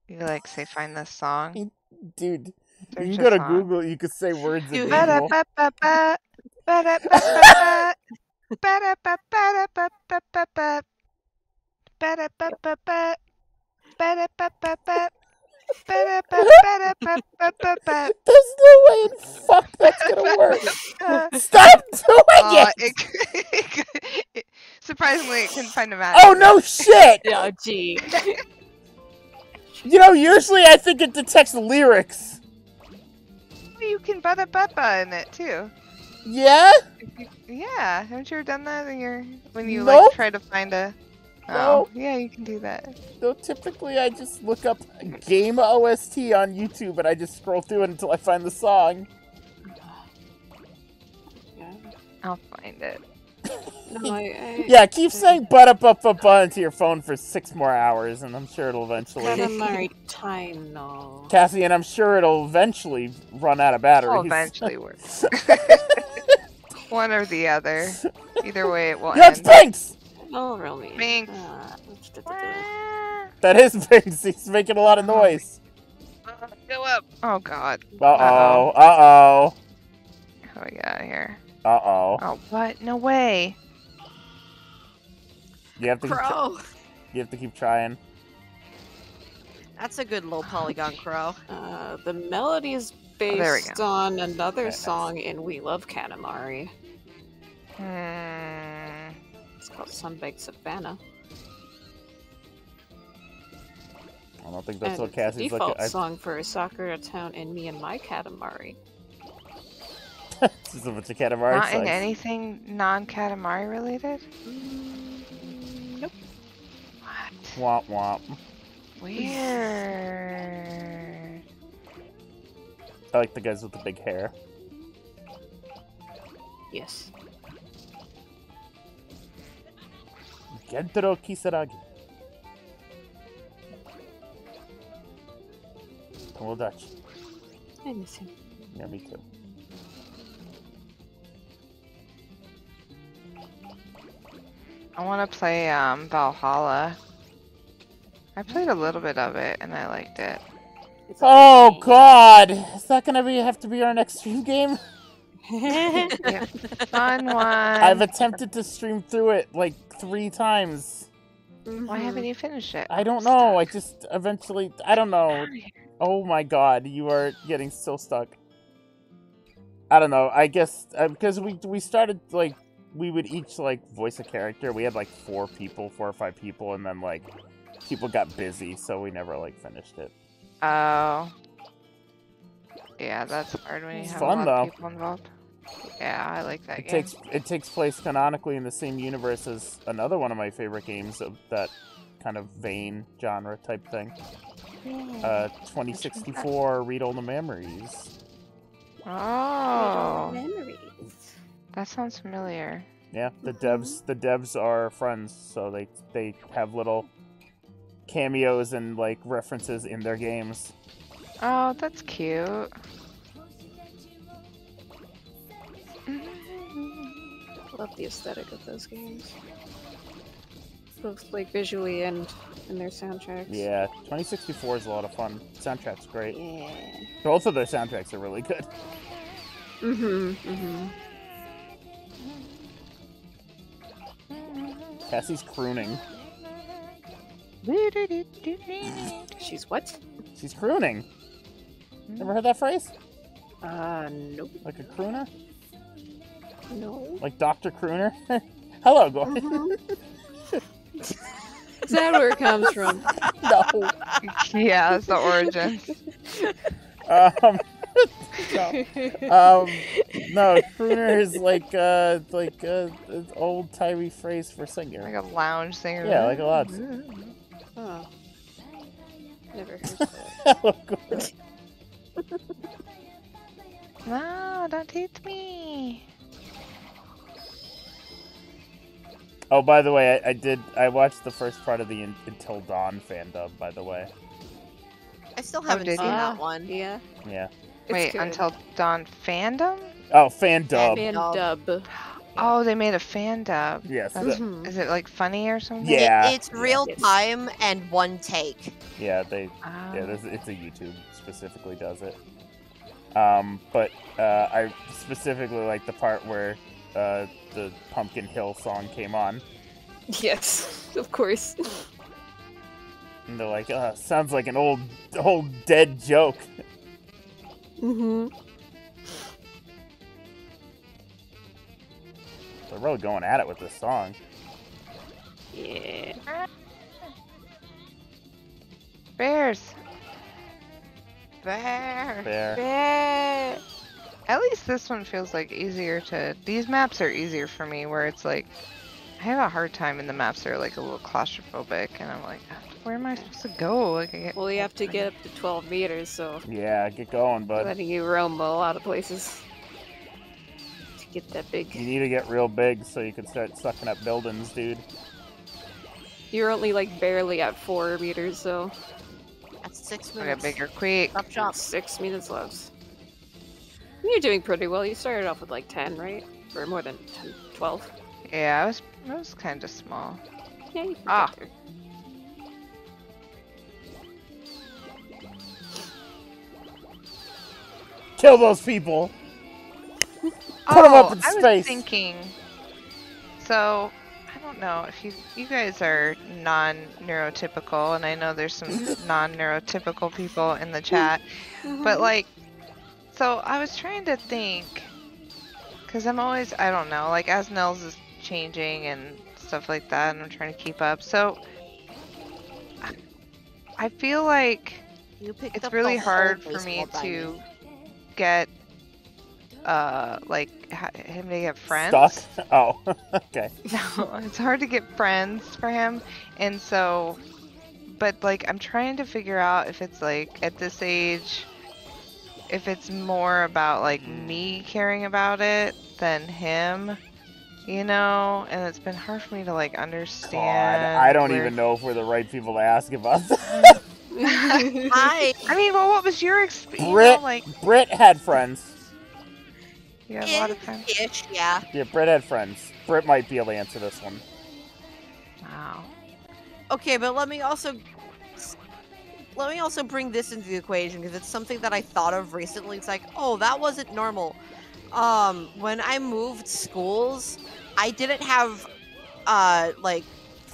You like say find this song. Dude, you Search can a go to song. Google. You could say words ba-da-ba-ba-da-ba-ba-ba-ba. There's no way in fuck that's gonna work. Uh, Stop doing uh, it. it, could- it, Surprisingly, it couldn't find a match. Oh no shit! Yeah, gee. You know, usually I think it detects lyrics. You can butter peppa in it too. Yeah? Yeah, haven't you ever done that when you're when you Nope. like try to find a? Oh, Nope. yeah, you can do that. So typically I just look up game OST on YouTube and I just scroll through it until I find the song. I'll find it. No, I, I Yeah, keep saying butt up up up up into your phone for six more hours and I'm sure it'll eventually Katamari time no. Cassie and I'm sure it'll eventually run out of batteries. Will eventually work. One or the other. Either way, it will Yeah, it's end. Binks! Oh, really? Binks. Uh, Ah, That is Binks, he's making a lot of noise. Go up. Oh god. Uh oh, uh oh, How do we get out of here? Uh oh. Oh what? No way. You have to keep, Crow. you have to keep trying. That's a good low polygon crow. Uh, the melody is based go. on another Yes. song in We Love Katamari. Hmm. It's called Sunbaked Savannah. I don't think that's and what it's the Cassie's default looking. I, song for Sakura Town and Me and My Katamari. This is a bunch of Katamari Not in anything non-Katamari related? Mm, nope. What? Womp womp. Weird. I like the guys with the big hair. Yes. Gentro Kisaragi. Hello, Dutch. I miss him. Yeah, me too. I want to play um Valhalla. I played a little bit of it and I liked it. Oh God! Is that gonna be have to be our next stream game? game. Fun one. I've attempted to stream through it like three times. Why haven't you finished it? I don't I'm know. I just eventually. I don't know. Oh my God! You are getting so stuck. I don't know. I guess uh, because we we started like we would each like voice a character. We had like four people, four or five people, and then like people got busy, so we never like finished it. Oh. Yeah, that's hard when you It's have fun, a lot though. of people involved. Yeah, I like that It game. takes it takes place canonically in the same universe as another one of my favorite games of that kind of vein genre type thing. Uh, 2064 Read Only Memories. Oh, Memories. That sounds familiar. Yeah, the devs the devs are friends, so they they have little cameos and like references in their games. Oh, that's cute. Love the aesthetic of those games. Both like visually and in their soundtracks. Yeah, 2064 is a lot of fun. Soundtrack's great. Yeah. Both of their soundtracks are really good. Mm-hmm. Mm-hmm. Cassie's crooning. She's what? She's crooning. Ever heard that phrase? Uh, nope. Like a crooner? No. Like Dr. Coomer? Hello, Gordon. Mhm. Is that where it comes from? no. yeah, that's the origin. Um, no. Um, no, crooner is like uh like uh, an old Tyree phrase for singer. Like a lounge singer. Yeah, like a loud. Oh. Never heard that. Hello, Gordon. No, don't teach me. Oh, by the way, I, I did. I watched the first part of the In- Until Dawn fan dub. By the way, I still haven't did seen you? that one. Yeah. yeah. It's Wait, good. until Dawn fandom? Oh, fan dub. Fan Dub. dub. Oh, they made a fan dub. Yes. That's- the- Mhm. Is it like funny or something? It- Yeah. it's real Yes. time and one take. yeah. They. Ah. Yeah. This, it's a YouTube specifically does it. Um, but uh, I specifically like the part where uh, the Pumpkin Hill song came on, Yes, of course. and they're like, uh, "Sounds like an old, old dead joke." Mm-hmm. They're really going at it with this song. Yeah. Bears. Bear. There. Bear. At least this one feels like easier to. These maps are easier for me, where it's like I have a hard time in the maps that are like a little claustrophobic, and I'm like, where am I supposed to go? Like, get Well, you have to get up to 12 meters, so Yeah, get going, bud. letting you roam a lot of places to get that big. You need to get real big so you can start sucking up buildings, dude. You're only like barely at four meters, so That's six I minutes. got bigger quick. Chop chop. six minutes left. You're doing pretty well. You started off with like 10, right? Or more than 10, 12. Yeah, I was I was kind of small. Yeah, you can Ah. Kill those people! Put them up oh, in Oh, I was space. thinking. So I don't know if you you guys are non-neurotypical, and I know there's some non-neurotypical people in the mm-hmm. chat, but mm-hmm. like, so I was trying to think, because I'm always I don't know, like as Nils is changing and stuff like that, and I'm trying to keep up. So I- I feel like You picked it's up really hard for me to diamond. Get uh like ha- him to get friends. Stuck? Oh, okay. No, it's hard to get friends for him, and so, but like I'm trying to figure out if it's like at this age, if it's more about like me caring about it than him, you know. And it's been hard for me to like God, understand. I don't even know if we're the right people to ask about that. Hi. I mean, well, what was your experience? Brit- like Brit had friends. you had a lot of time. Ish, yeah. Yeah, Brit had friends. Brit might be able to answer this one. Wow. Okay, but let me also let me also bring this into the equation because it's something that I thought of recently. It's like, oh, that wasn't normal. Um, when I moved schools, I didn't have uh like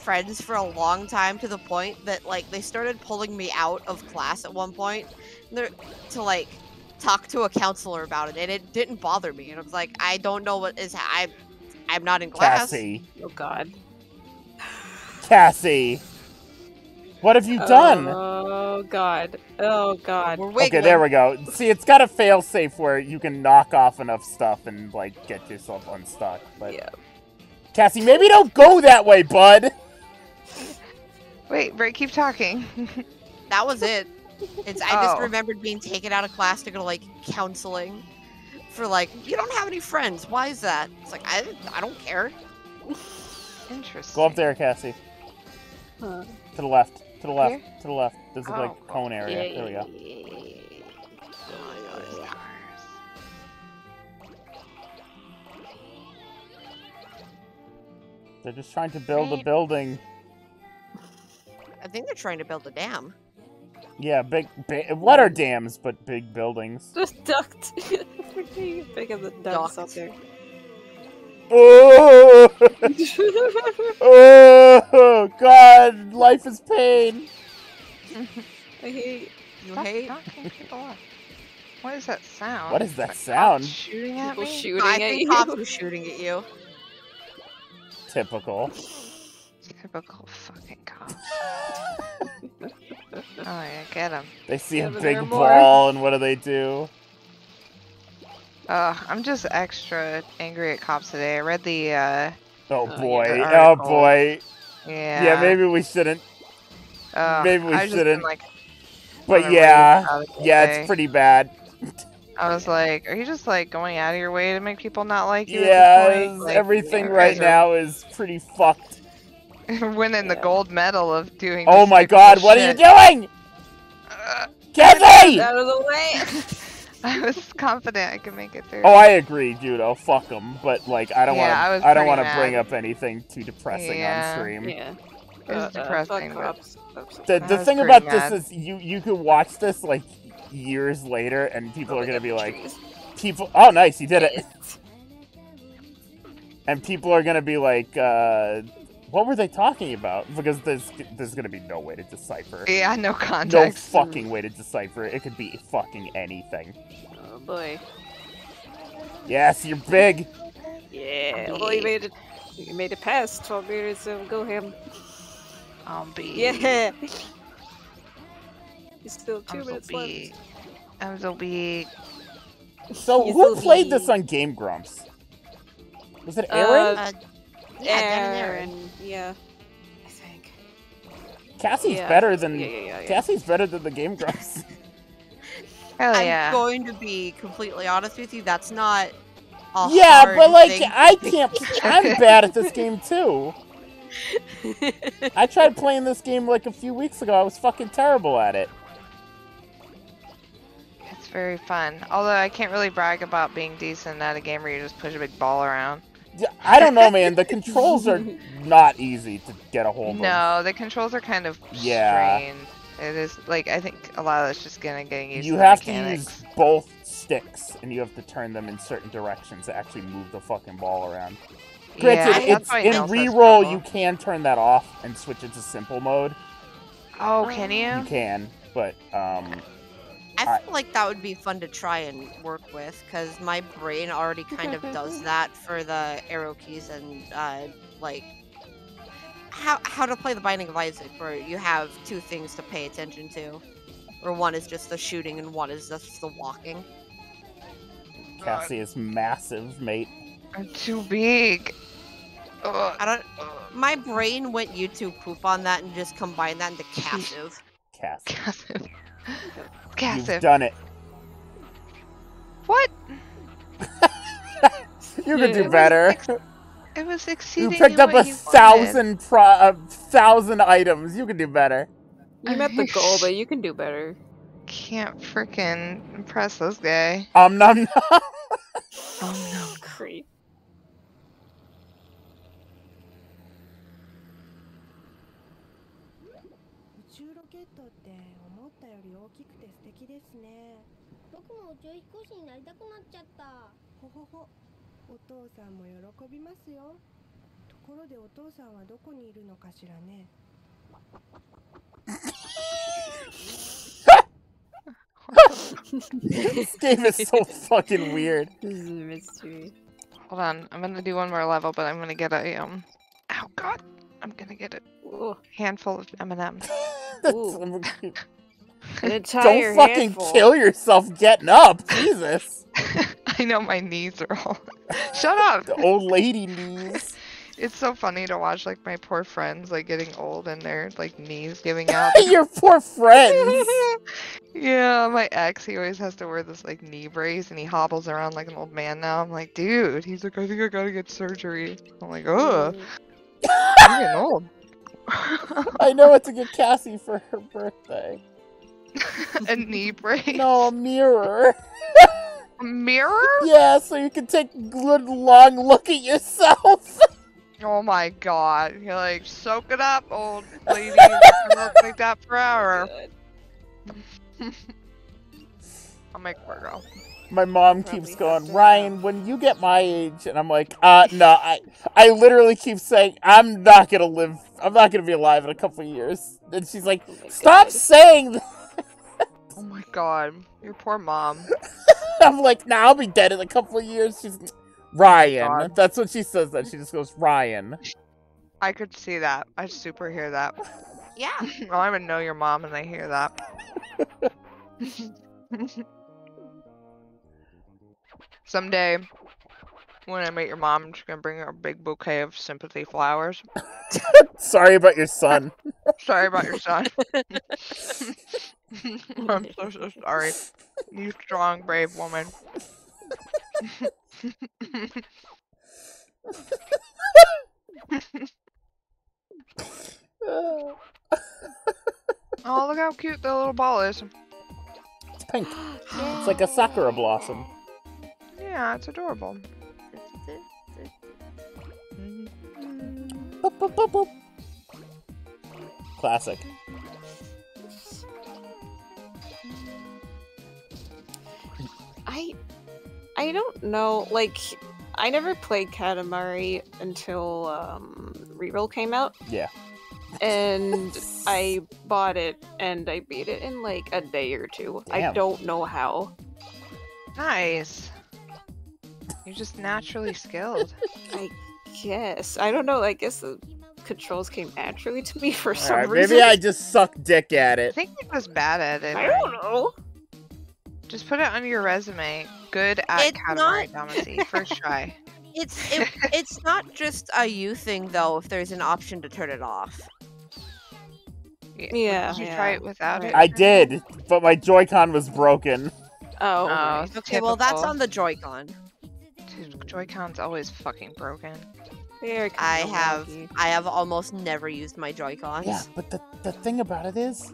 friends for a long time to the point that like they started pulling me out of class at one point to like talk to a counselor about it, and it didn't bother me. And I was like, I don't know what is I, I'm not in class. Cassie. oh god. Cassie. What have you done? Oh god. Oh god. We're okay, there we go. See, it's got a fail safe where you can knock off enough stuff and like get yourself unstuck. But Yeah. Cassie, maybe don't go that way, bud. Wait, Brit, keep talking. That was it. It's I just Oh. remembered being taken out of class to go to like counseling for like you don't have any friends. Why is that? It's like I I don't care. Interesting. Go up there, Cassie. Huh. To the left. To the left. Here? To the left. This is like Oh, cone area. There we go. They're just trying to build a building. I think they're trying to build a dam. Yeah, big, big. What are dams but big buildings? Just ducked. Freaking Big of the ducks out there. Oh, oh, God! Life is pain. I hate. You Stop hate? knocking people. What is that sound? What is that sound? Shooting at People me? shooting I at think you. are shooting at you. Typical. Typical fucking cops. oh yeah, get him. They see Yeah, a big there are more. ball, and what do they do? Uh, I'm just extra angry at cops today. I read the uh, Oh boy! The Oh boy! yeah. Yeah, maybe we shouldn't. uh, maybe we I just been, shouldn't. Like, But yeah, rave about it yeah, it's pretty bad. I was like, are you just like going out of your way to make people not like you? Yeah, at this point? Like, everything you right guys now is pretty fucked. Are winning the gold medal of doing. Oh my type of god, what are you doing? Uh, Cassie! Out of the way. I was confident I could make it through. Oh, I agree, Judo. Fuck them. But like, I don't Yeah, I want was to. I, don't want to bring up anything too depressing Yeah. on stream. yeah. It was Uh, uh, depressing, fuck but- The the was thing about mad. this is you you could watch this like years later, and people are gonna be like, people. Oh, nice, you did it. And people are gonna be like, uh, what were they talking about? Because there's there's gonna be no way to decipher. Yeah, no context. No fucking way to decipher. It could be fucking anything. Oh boy. Yes, you're big. Yeah. Well, you made it You made it past 12 minutes, so go him. I'll be. Yeah! There's still 2 I'm so left. big. I'm so big. So He's who so played this on Game Grumps? Was it Aaron? Uh, Yeah, Dan and Aaron. Aaron, yeah. I think. Cassie's yeah. better than Yeah, yeah, yeah. yeah. Cassie's better than the Game Grumps. Hell I'm going to be completely honest with you. That's not. A yeah, hard but like thing. I can't. I'm bad at this game too. I tried playing this game like a few weeks ago. I was fucking terrible at it. It's very fun. Although I can't really brag about being decent at a game where you just push a big ball around. I don't know, man. The controls are not easy to get a hold of. No, the controls are kind of Yeah. strange. It is like I think a lot of it's just gonna getting used You to have mechanics. to use both sticks, and you have to turn them in certain directions to actually move the fucking ball around. Granted, yeah, it's in reroll. You can turn that off and switch it to simple mode. Oh, can You you? can, but um, I Alright. feel like that would be fun to try and work with because my brain already kind of does that for the arrow keys and uh, like how how to play the Binding of Isaac, where you have two things to pay attention to, or one is just the shooting and one is just the walking. Cassie is massive, mate. I'm too big. Ugh. I don't. My brain went YouTube poop on that and just combined that into cassive. Cassie, Cassive. You've Cassive. done it. What? You could Yeah. do better. It was You exceeding picked up a what wanted. thousand pro- a thousand items. You could do better. You met the goal, but you can do better. Can't freaking impress this guy. Um, nom nom. Oh no. Creep. 飛行士になりたくなっちゃったほほほお父さんも喜びますよところでお父さんはどこにいるのかしらね this game is so fucking weird. This is a mystery. Hold on. I'm gonna do one more level, but I'm gonna get a um. Oh god. I'm gonna get a Ooh, handful of M&Ms. That's Ooh. Some- an entire Don't fucking handful. kill yourself getting up, Jesus. I know my knees are all. Shut up. The old lady knees. It's so funny to watch like my poor friends like getting old and their like knees giving out. Your poor friends. yeah, my ex, he always has to wear this like knee brace and he hobbles around like an old man now. I'm like, dude, he's like, I think I gotta get surgery. I'm like, ugh, mm. I'm getting old. I know what to get Cassie for her birthday. a knee brace. No, a mirror. A mirror? Yeah, so you can take a good long look at yourself. Oh my god. You're like, soak it up, old lady. You can look like that forever. I'll make her go. My mom Probably keeps going, Ryan, when you get my age, and I'm like, uh, no, I, I literally keep saying, I'm not gonna live, I'm not gonna be alive in a couple of years. And she's like, Oh stop God. saying that. Oh my god. Your poor mom. I'm like, nah, I'll be dead in a couple of years. She's, Ryan. God. That's what she says. That she just goes, Ryan. I could see that. I super hear that. Yeah. well, I even know your mom and I hear that. Someday, when I meet your mom, I'm just gonna bring her a big bouquet of sympathy flowers. Sorry about your son. Sorry about your son. I'm so so sorry. You strong, brave woman. Oh, look how cute the little ball is. it's pink. It's like a sakura blossom. Yeah, it's adorable. Boop, boop, boop, boop. Classic. I I don't know. Like, I never played Katamari until um, Reroll came out, Yeah. and I bought it and I beat it in like a day or two. I don't know how. Nice. You're just naturally skilled. I guess. I don't know. I guess the controls came naturally to me for some Alright, reason. maybe I just suck dick at it. I think he was bad at it. I don't know. Just put it on your resume. Good at It's Katamari not- Damacy. First try. It's it, it's not just a you thing though. If there's an option to turn it off. Y- Yeah, Did you yeah. try it without it? I did, but my Joy-Con was broken. Oh, Oh, right. Okay, well that's on the Joy-Con. Dude, Joy-Con's always fucking broken. I have wonky. I have almost never used my Joy-Cons. Yeah, but the, the thing about it is,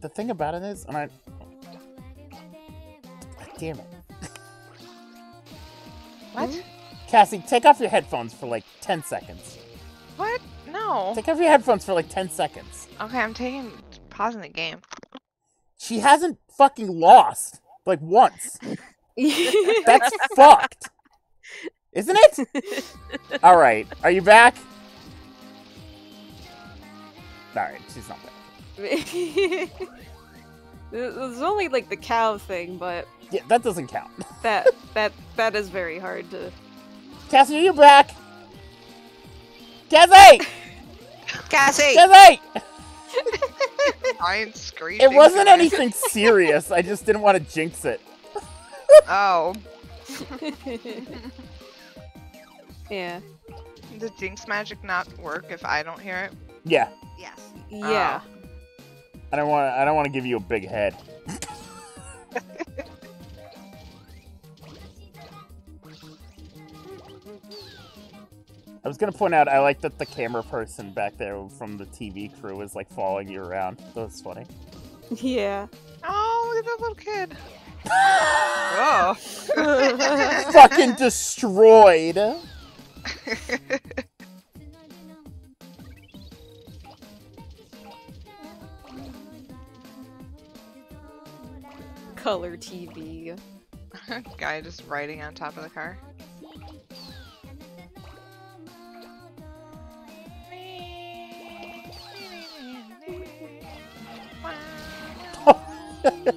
the thing about it is, and I, damn it, What? Hmm? Cassie, take off your headphones for like ten seconds. What? No. Take off your headphones for like ten seconds. Okay, I'm taking pausing the game. She hasn't fucking lost like once. That's fucked, isn't it? All right, are you back? All right, she's not back. There's only like the cow thing, but Yeah, that doesn't count. that that that is very hard to. Cassie, are you back? Cassie, Cassie. Cassie. Ryan screaming. It wasn't guys. anything serious. I just didn't want to jinx it. Oh, yeah. does Jinx magic not work if I don't hear it? Yeah, Yes. Yeah. Oh. I don't want. I don't want to give you a big head. I was gonna point out I like that the camera person back there from the TV crew is like following you around. That was funny. Yeah. Oh, look at that little kid. Oh. Fucking destroyed. Color TV. Guy just riding on top of the car.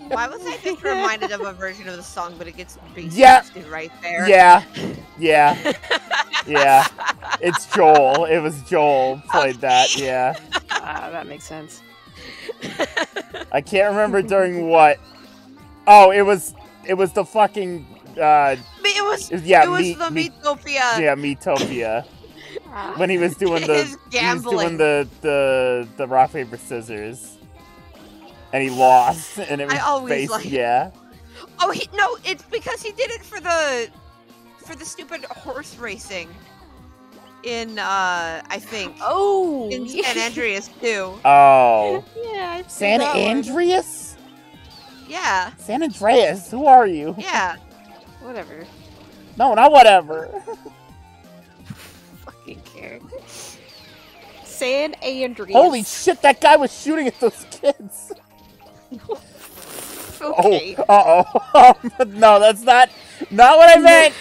Why was I just reminded of a version of the song, but it gets beat Yeah. right there. Yeah, yeah, yeah. It's Joel. It was Joel played that. Yeah. Ah, that makes sense. I can't remember during what. Oh, it was it was the fucking uh It was yeah it was meat, the meat, Meatopia. yeah Meatopia Ah. when he was doing the His he was doing the the the rock paper scissors and he lost and it I was always face like- yeah Oh, he no, it's because he did it for the for the stupid horse racing in uh I think Oh. in San Andreas too. oh yeah. I've seen San that one. Andreas Yeah, San Andreas who are you yeah. Whatever. no not whatever Fucking care. San Andreas. holy shit that guy was shooting at those kids Oh, okay. Oh, uh-oh. no, that's not not what I meant.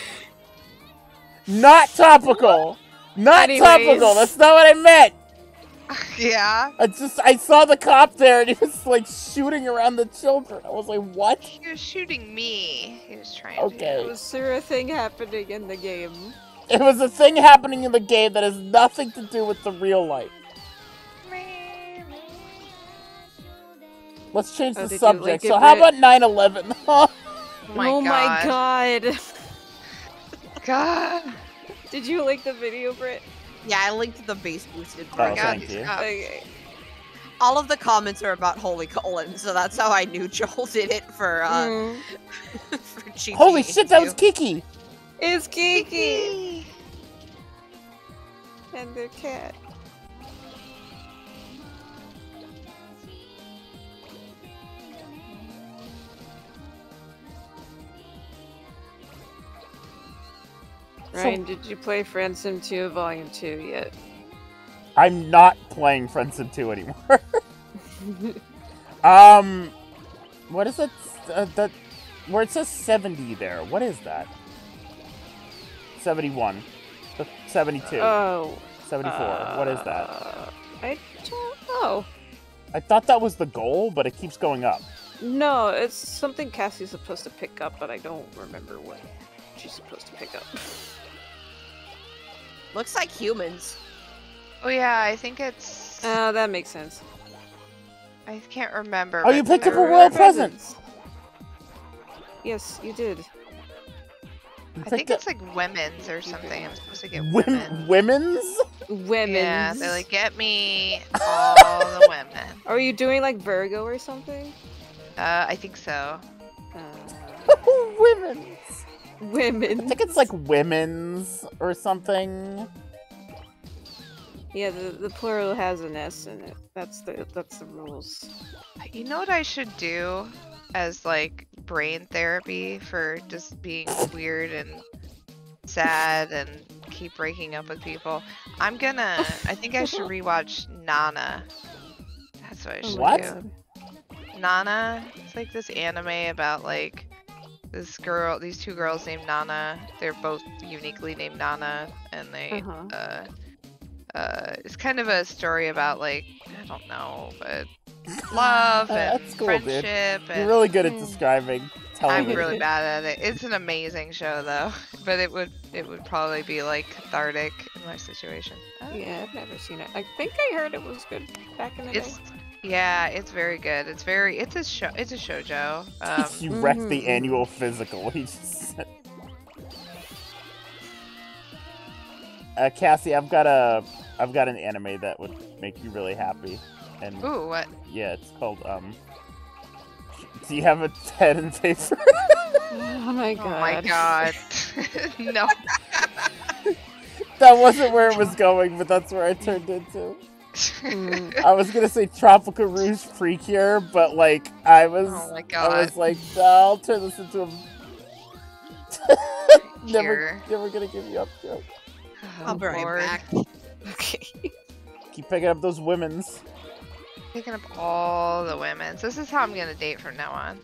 Not topical. Not Anyways. topical. That's not what I meant. yeah. I just I saw the cop there and he was like shooting around the children. I was like, what? He was shooting me. He was trying Okay. Was there a thing happening in the game? It was a thing happening in the game that has nothing to do with the real life. Let's change Oh, the did you, subject. like, so how it- about 9/11? Oh my oh god. my god. God. Did you like the video, Britt? Yeah, I linked the bass boosted Oh, thank you. cops. Okay. All of the comments are about Holy Colon, so that's how I knew Joel did it for uh Mm. for GTA Holy shit, that was. Kiki. It's Kiki and their cat. Ryan, did you play Friend Sim 2 Volume 2 yet? I'm not playing Friendsim 2 anymore. um, what is it? Uh, that where it says 70 there. What is that? 71? 72? oh, 74. what is that? uh, I don't know. I thought that was the goal, but it keeps going up. No, it's something Cassie's supposed to pick up, but I don't remember what she's supposed to pick up. Looks like humans. Oh yeah, I think it's. Oh, that makes sense. I can't remember. Oh, you picked up a there- royal present. Yes, you did. You I think picked it's like women's or something. I'm supposed to get women. women's. Women. Yeah, they're like, get me all the women. Are you doing like Virgo or something? Uh, I think so. Uh, women's. I think it's like women's or something. Yeah, the, the plural has an S in it. That's the that's the rules. You know what I should do as like brain therapy for just being weird and sad and keep breaking up with people? I'm gonna. I think I should rewatch Nana. That's what I should my What? do. Nana. It's like this anime about like this girl, these two girls named Nana. They're both uniquely named Nana, and they Uh-huh. uh, uh, it's kind of a story about like I don't know, but love and That's cool, dude. friendship. You're And really good at describing I'm really bad at it. It's an amazing show though, but it would it would probably be like cathartic in my situation. Oh. Yeah, I've never seen it. I think I heard it was good back in the It's day. Yeah, it's very good. It's very it's a show it's a shojo. Um, you wrecked the Mhm. annual physical. He just said. Uh, Cassie, I've got a, I've got an anime that would make you really happy, and ooh, what? yeah, it's called um. Do you have a pen and paper? Oh my god. Oh my god. no. that wasn't where it was going, but that's where I turned into. Mm. I was gonna say Tropical Rouge Precure, but like I was, Oh I was like, I'll turn this into a. never, never gonna give you up, joke. I'll be right Lord. back. Okay. Keep picking up those women's. Picking up all the women's. This is how I'm gonna date from now on.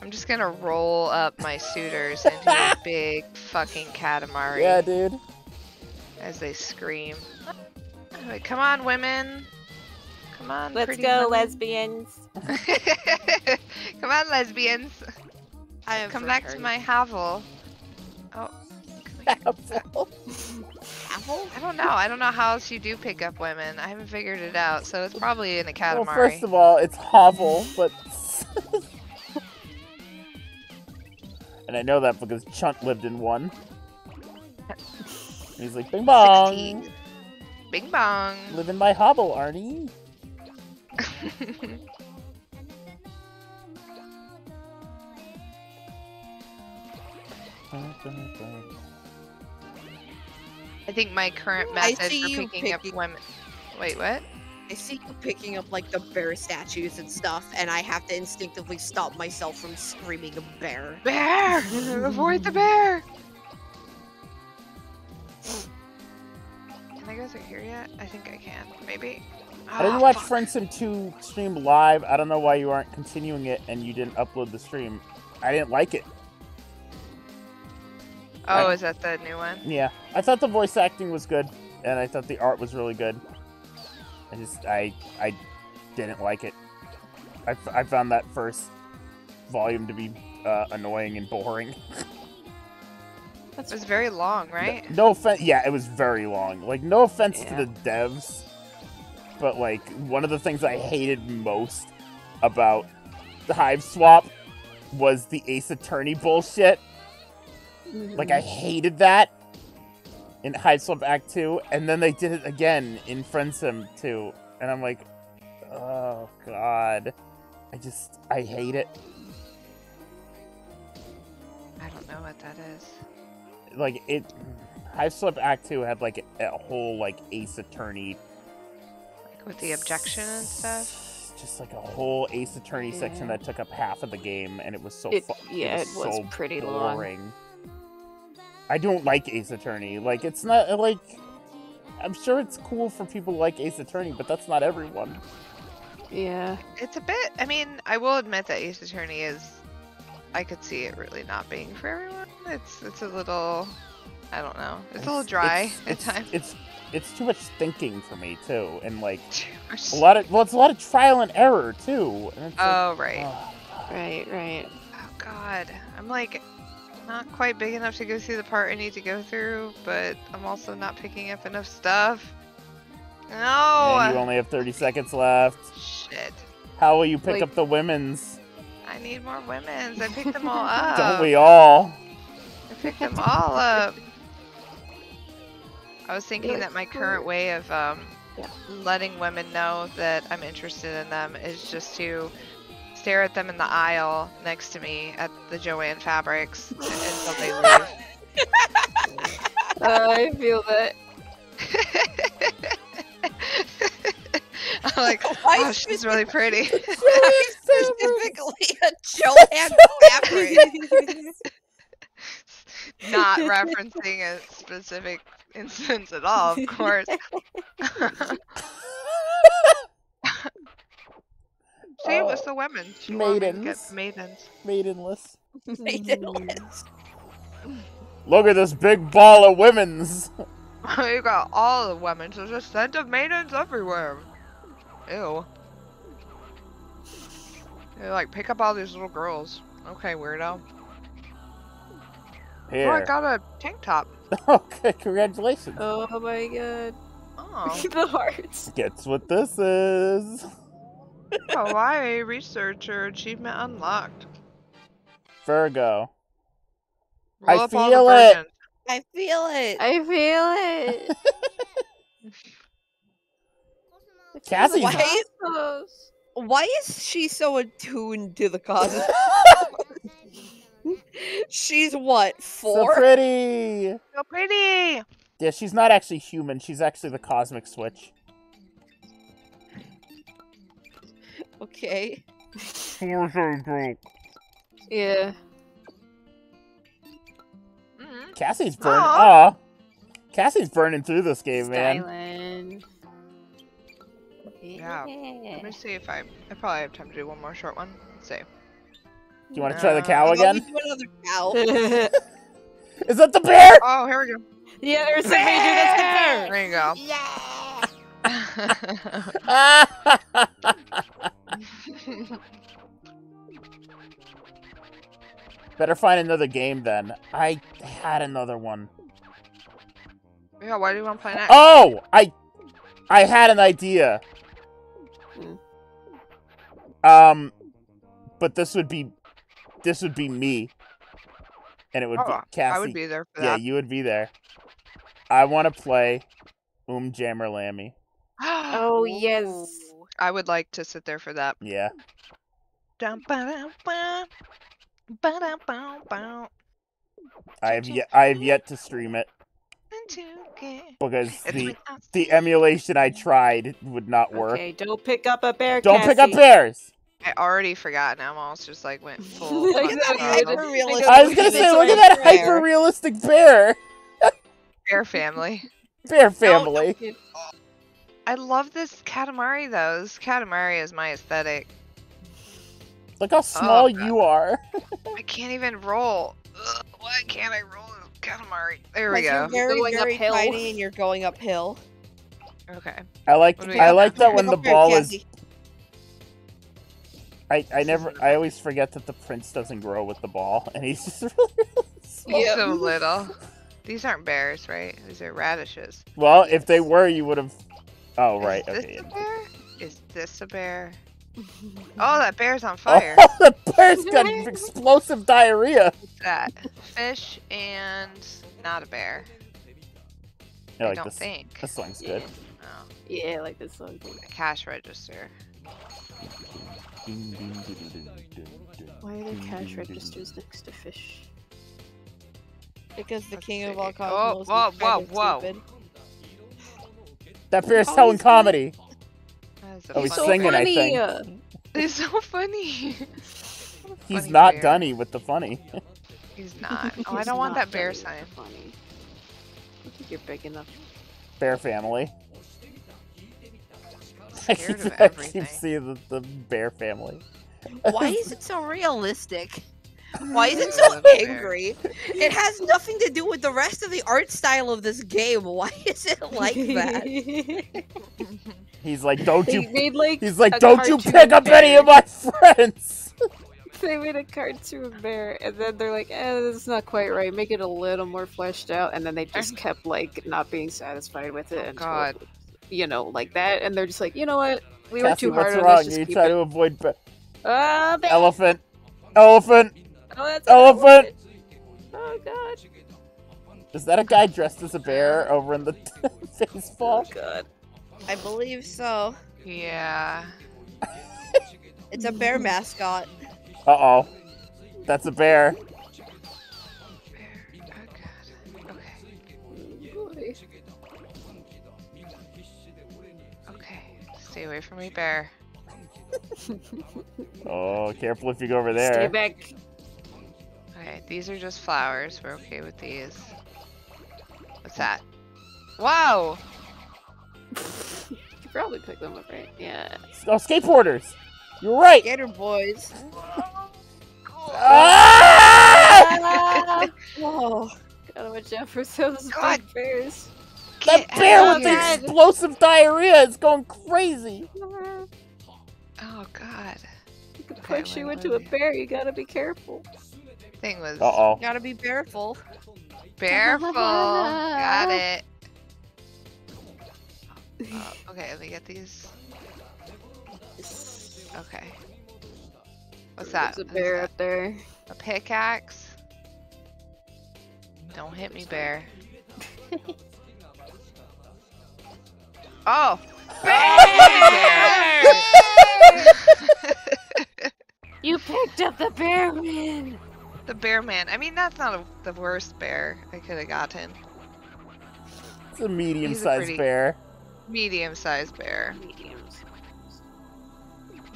I'm just gonna roll up my suitors into a big fucking catamaran. Yeah, dude. as they scream. Wait, come on, women. Come on, Let's go, women. lesbians. come on, lesbians. I have Come back to my hovel. Oh. Apple. apple. I don't know. I don't know how else you do pick up women. I haven't figured it out, so it's probably in a Well, first of all, it's hovel, but. and I know that because Chunt lived in one. He's like, Bing bong! 16. Bing bong. Living in my hovel, Arnie. I think my current I method see for you picking up women. Wait, what? I see you picking up like the bear statues and stuff, and I have to instinctively stop myself from screaming a bear. Bear! Avoid the bear! Go through here yet? I think I can. Maybe. I didn't Ah, watch fuck. Friendsim 2 stream live. I don't know why you aren't continuing it and you didn't upload the stream. I didn't like it. Oh, I- is that the new one? Yeah, I thought the voice acting was good, and I thought the art was really good. I just, I, I didn't like it. I, f- I found that first volume to be uh, annoying and boring. It was very long, right? No offense, yeah, it was very long. Like, no offense Yeah. to the devs, but like, one of the things I hated most about the Hiveswap was the Ace Attorney bullshit. Like I mm-hmm. hated that in Hiveswap Act 2, and then they did it again in Friendsim 2, and I'm like, oh god. I just I hate it. I don't know what that is. Like it Hiveswap Act 2 had like a, a whole like Ace Attorney Like with the objection and stuff. Just like a whole Ace Attorney section that took up half of the game, and it was so It- fu- yeah, it it was, was so pretty long. boring. I don't like Ace Attorney. Like it's not like I'm sure it's cool for people who like Ace Attorney, but that's not everyone. Yeah. It's a bit. I mean, I will admit that Ace Attorney is. I could see it really not being for everyone. It's it's a little. I don't know. It's, a little dry it's, at it's, times. It's it's too much thinking for me too, and like a lot of well, it's a lot of trial and error too. And it's like, Oh right. oh, Right, right. Oh god. I'm like. Not quite big enough to go through the part I need to go through, but I'm also not picking up enough stuff. No! And you only have 30 seconds left. Shit. How will you pick Wait. up the women's? I need more women's. I picked them all up. Don't we all? I picked them all up. I was thinking Really that my current way of um, Yeah. letting women know that I'm interested in them is just to stare at them in the aisle next to me at the Jo-Ann Fabrics until they leave. I feel that. I'm like, Why oh, she's really pretty. specifically a Jo-Ann Fabric? Not referencing a specific instance at all, of course. See, it was Oh, the women. She wanted me to maidens. get maidens. Maidenless. Maidenless. Look at this big ball of women's. you got all the women. There's a scent of maidens everywhere. Ew. You're like, pick up all these little girls. Okay, weirdo. Oh, I got a tank top. Okay, congratulations. Oh my god. Oh, the hearts. Guess what this is? Hawaii researcher achievement unlocked. Virgo. Roll I up all the feel it. virgins. I feel it. I feel it. Cassie's Why hot. is, Close. why is she so attuned to the cosmos? She's what, so pretty. So pretty. Yeah, she's not actually human. She's actually the cosmic switch. okay. Yeah. Mm. Cassie's burning. Aw. Aw. Cassie's burning through this game, man. Skyland. Yeah. Let me see if I. I probably have time to do one more short one. Let's see. Do you want to try the Uh, cow again? do another cow? Is that the bear? Oh, here we go. yeah, there's a major that's There you go. Yeah. Better find another game then. I had another one. yeah, why do you want to play next? Oh, I, I had an idea. Um, but this would be, this would be me, and it would Oh, be Cassie. I would be there for yeah, that. you would be there. I want to play Um Jammer Lammy. Oh, yes. I would like to sit there for that. Yeah. Dum, ba-dum, ba. Ba-dum, bow, bow. I have yet I have yet to stream it Into game. Because It's the the emulation I tried would not work. Okay, don't pick up a bear. Don't pick up bears. I already forgot. Now I'm almost just like went full. I fucking know, style. you did. Hyper-realistic I was gonna say, look at that bear. hyper realistic bear. Bear family. Bear family. don't- I love this Katamari though. This Katamari is my aesthetic. Look how small Oh, you are. I can't even roll. Ugh, why can't I roll a Katamari? There we Like, go. You're very, Going very uphill. tiny and you're going uphill. Okay. I like What do we I like that when the Go for it, ball is I, I never I always forget that the prince doesn't grow with the ball and he's just really, really small. Yep. So little. These aren't bears, right? These are radishes. Well, if they were you would have Oh right, Is okay. this yeah. a bear? Is this a bear? Oh, that bear's on oh, fire. Oh, the bear's got explosive diarrhea. What's that? Fish and not a bear. I I like don't this. think. This song's Yeah. good. Oh, Yeah, I like this one. a cash register. Why are there cash registers next to fish? Because the Let's king of all Oh, cosmos whoa, is kind of whoa, whoa. stupid. That bear's Oh, telling comedy. That is a Oh, he's funny singing, bear. I think. It's so funny. He's Funny not bear. Dunny with the funny. He's not. Oh, I don't want that bear very sign. Funny. I think you're big enough. Bear family. I Scared keep, of I keep seeing the, the bear family. Why is it so realistic? Why is it so angry? It has nothing to do with the rest of the art style of this game. Why is it like that? He's like, don't you made like He's like, don't you pick up any of my friends. they made a cartoon bear, and then they're like, "Eh, this is not quite right. Make it a little more fleshed out." And then they just kept like not being satisfied with it. Oh, and God. you know, like that. And they're just like, you know what? We were Cassie, too hard what's on wrong? this. Just You try it. to avoid be- Ah, bear. elephant. Elephant. Oh, that's Elephant. Oh god. Is that a guy dressed as a bear over in the baseball? Oh god. I believe so. Yeah. It's a bear mascot. Uh oh. That's a bear. Bear. Oh. Okay. Okay. Stay away from me, bear. Oh, careful if you go over there. Stay there. back. Okay, these are just flowers. We're okay with these. What's that? Wow! You could probably pick them up, right? Yeah. Oh, skateboarders. You're right. Gator boys. Ah! Oh, Gotta watch out for those God. big bears. That bear with the explosive diarrhea is going crazy. Oh god. You could Okay, push you wait, into a bear. You gotta be careful. Thing was Uh oh. gotta be bearful. bearful. Got it. Oh, okay, let me get these. Okay. What's that? There's a bear that? up there. A pickaxe? Don't hit me, bear. oh! Bear! You picked up the bear man. the bear man. I mean, that's not a, the worst bear I could have gotten. It's a medium-sized pretty- bear. Medium sized bear. Mediums.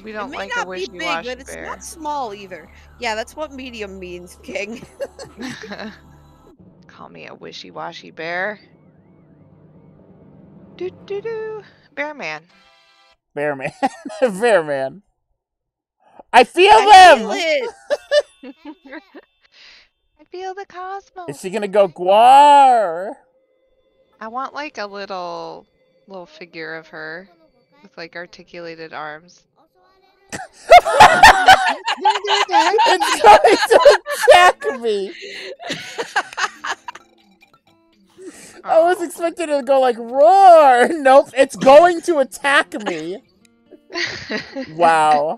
We don't may like not a be wishy big, washy but it's bear. not small either. Yeah, that's what medium means, King. Call me a wishy washy bear. Do do do. Bear man. Bear man. bear man. I feel I them. feel it. I feel the cosmos. Is she gonna go guar? I want like a little little figure of her with like articulated arms. it's going to attack me. I was expecting it to go like roar. Nope, it's going to attack me. Wow.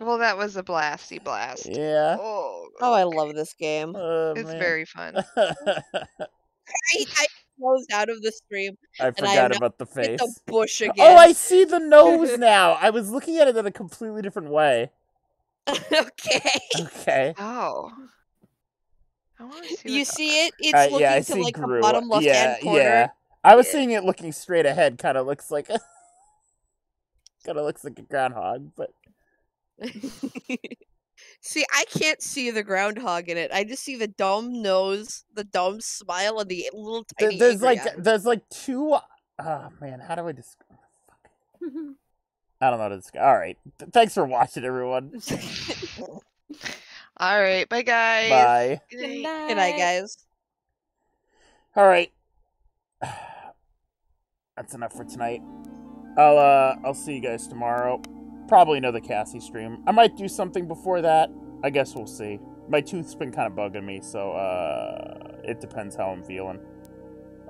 well, that was a blasty blast. Yeah. Oh, Oh, I love this game. Oh, it's man. very fun. I, I closed out of the stream I I am forgot not about the face. the bush again. Oh, I see the nose now. I was looking at it in a completely different way. okay. Okay. Oh. I want to see. You see it? It's Uh, looking yeah, to like Gru. the bottom left yeah, hand corner. yeah. I was Yeah. seeing it looking straight ahead. Kind of looks like, A... kind of looks like a groundhog. But see, I can't see the groundhog in it. I just see the dumb nose, the dumb smile, and the little th- tiny. there's angry like, eyes. there's like two. Oh man, how do I describe? I don't know how to describe. All right. Th- thanks for watching, everyone. All right, bye guys. Bye. Good Good night. Good night, guys. All right. That's enough for tonight. I'll uh I'll see you guys tomorrow. Probably another Cassie stream. I might do something before that. I guess we'll see. My tooth's been kind of bugging me, so uh it depends how I'm feeling.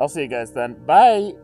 I'll see you guys then. Bye.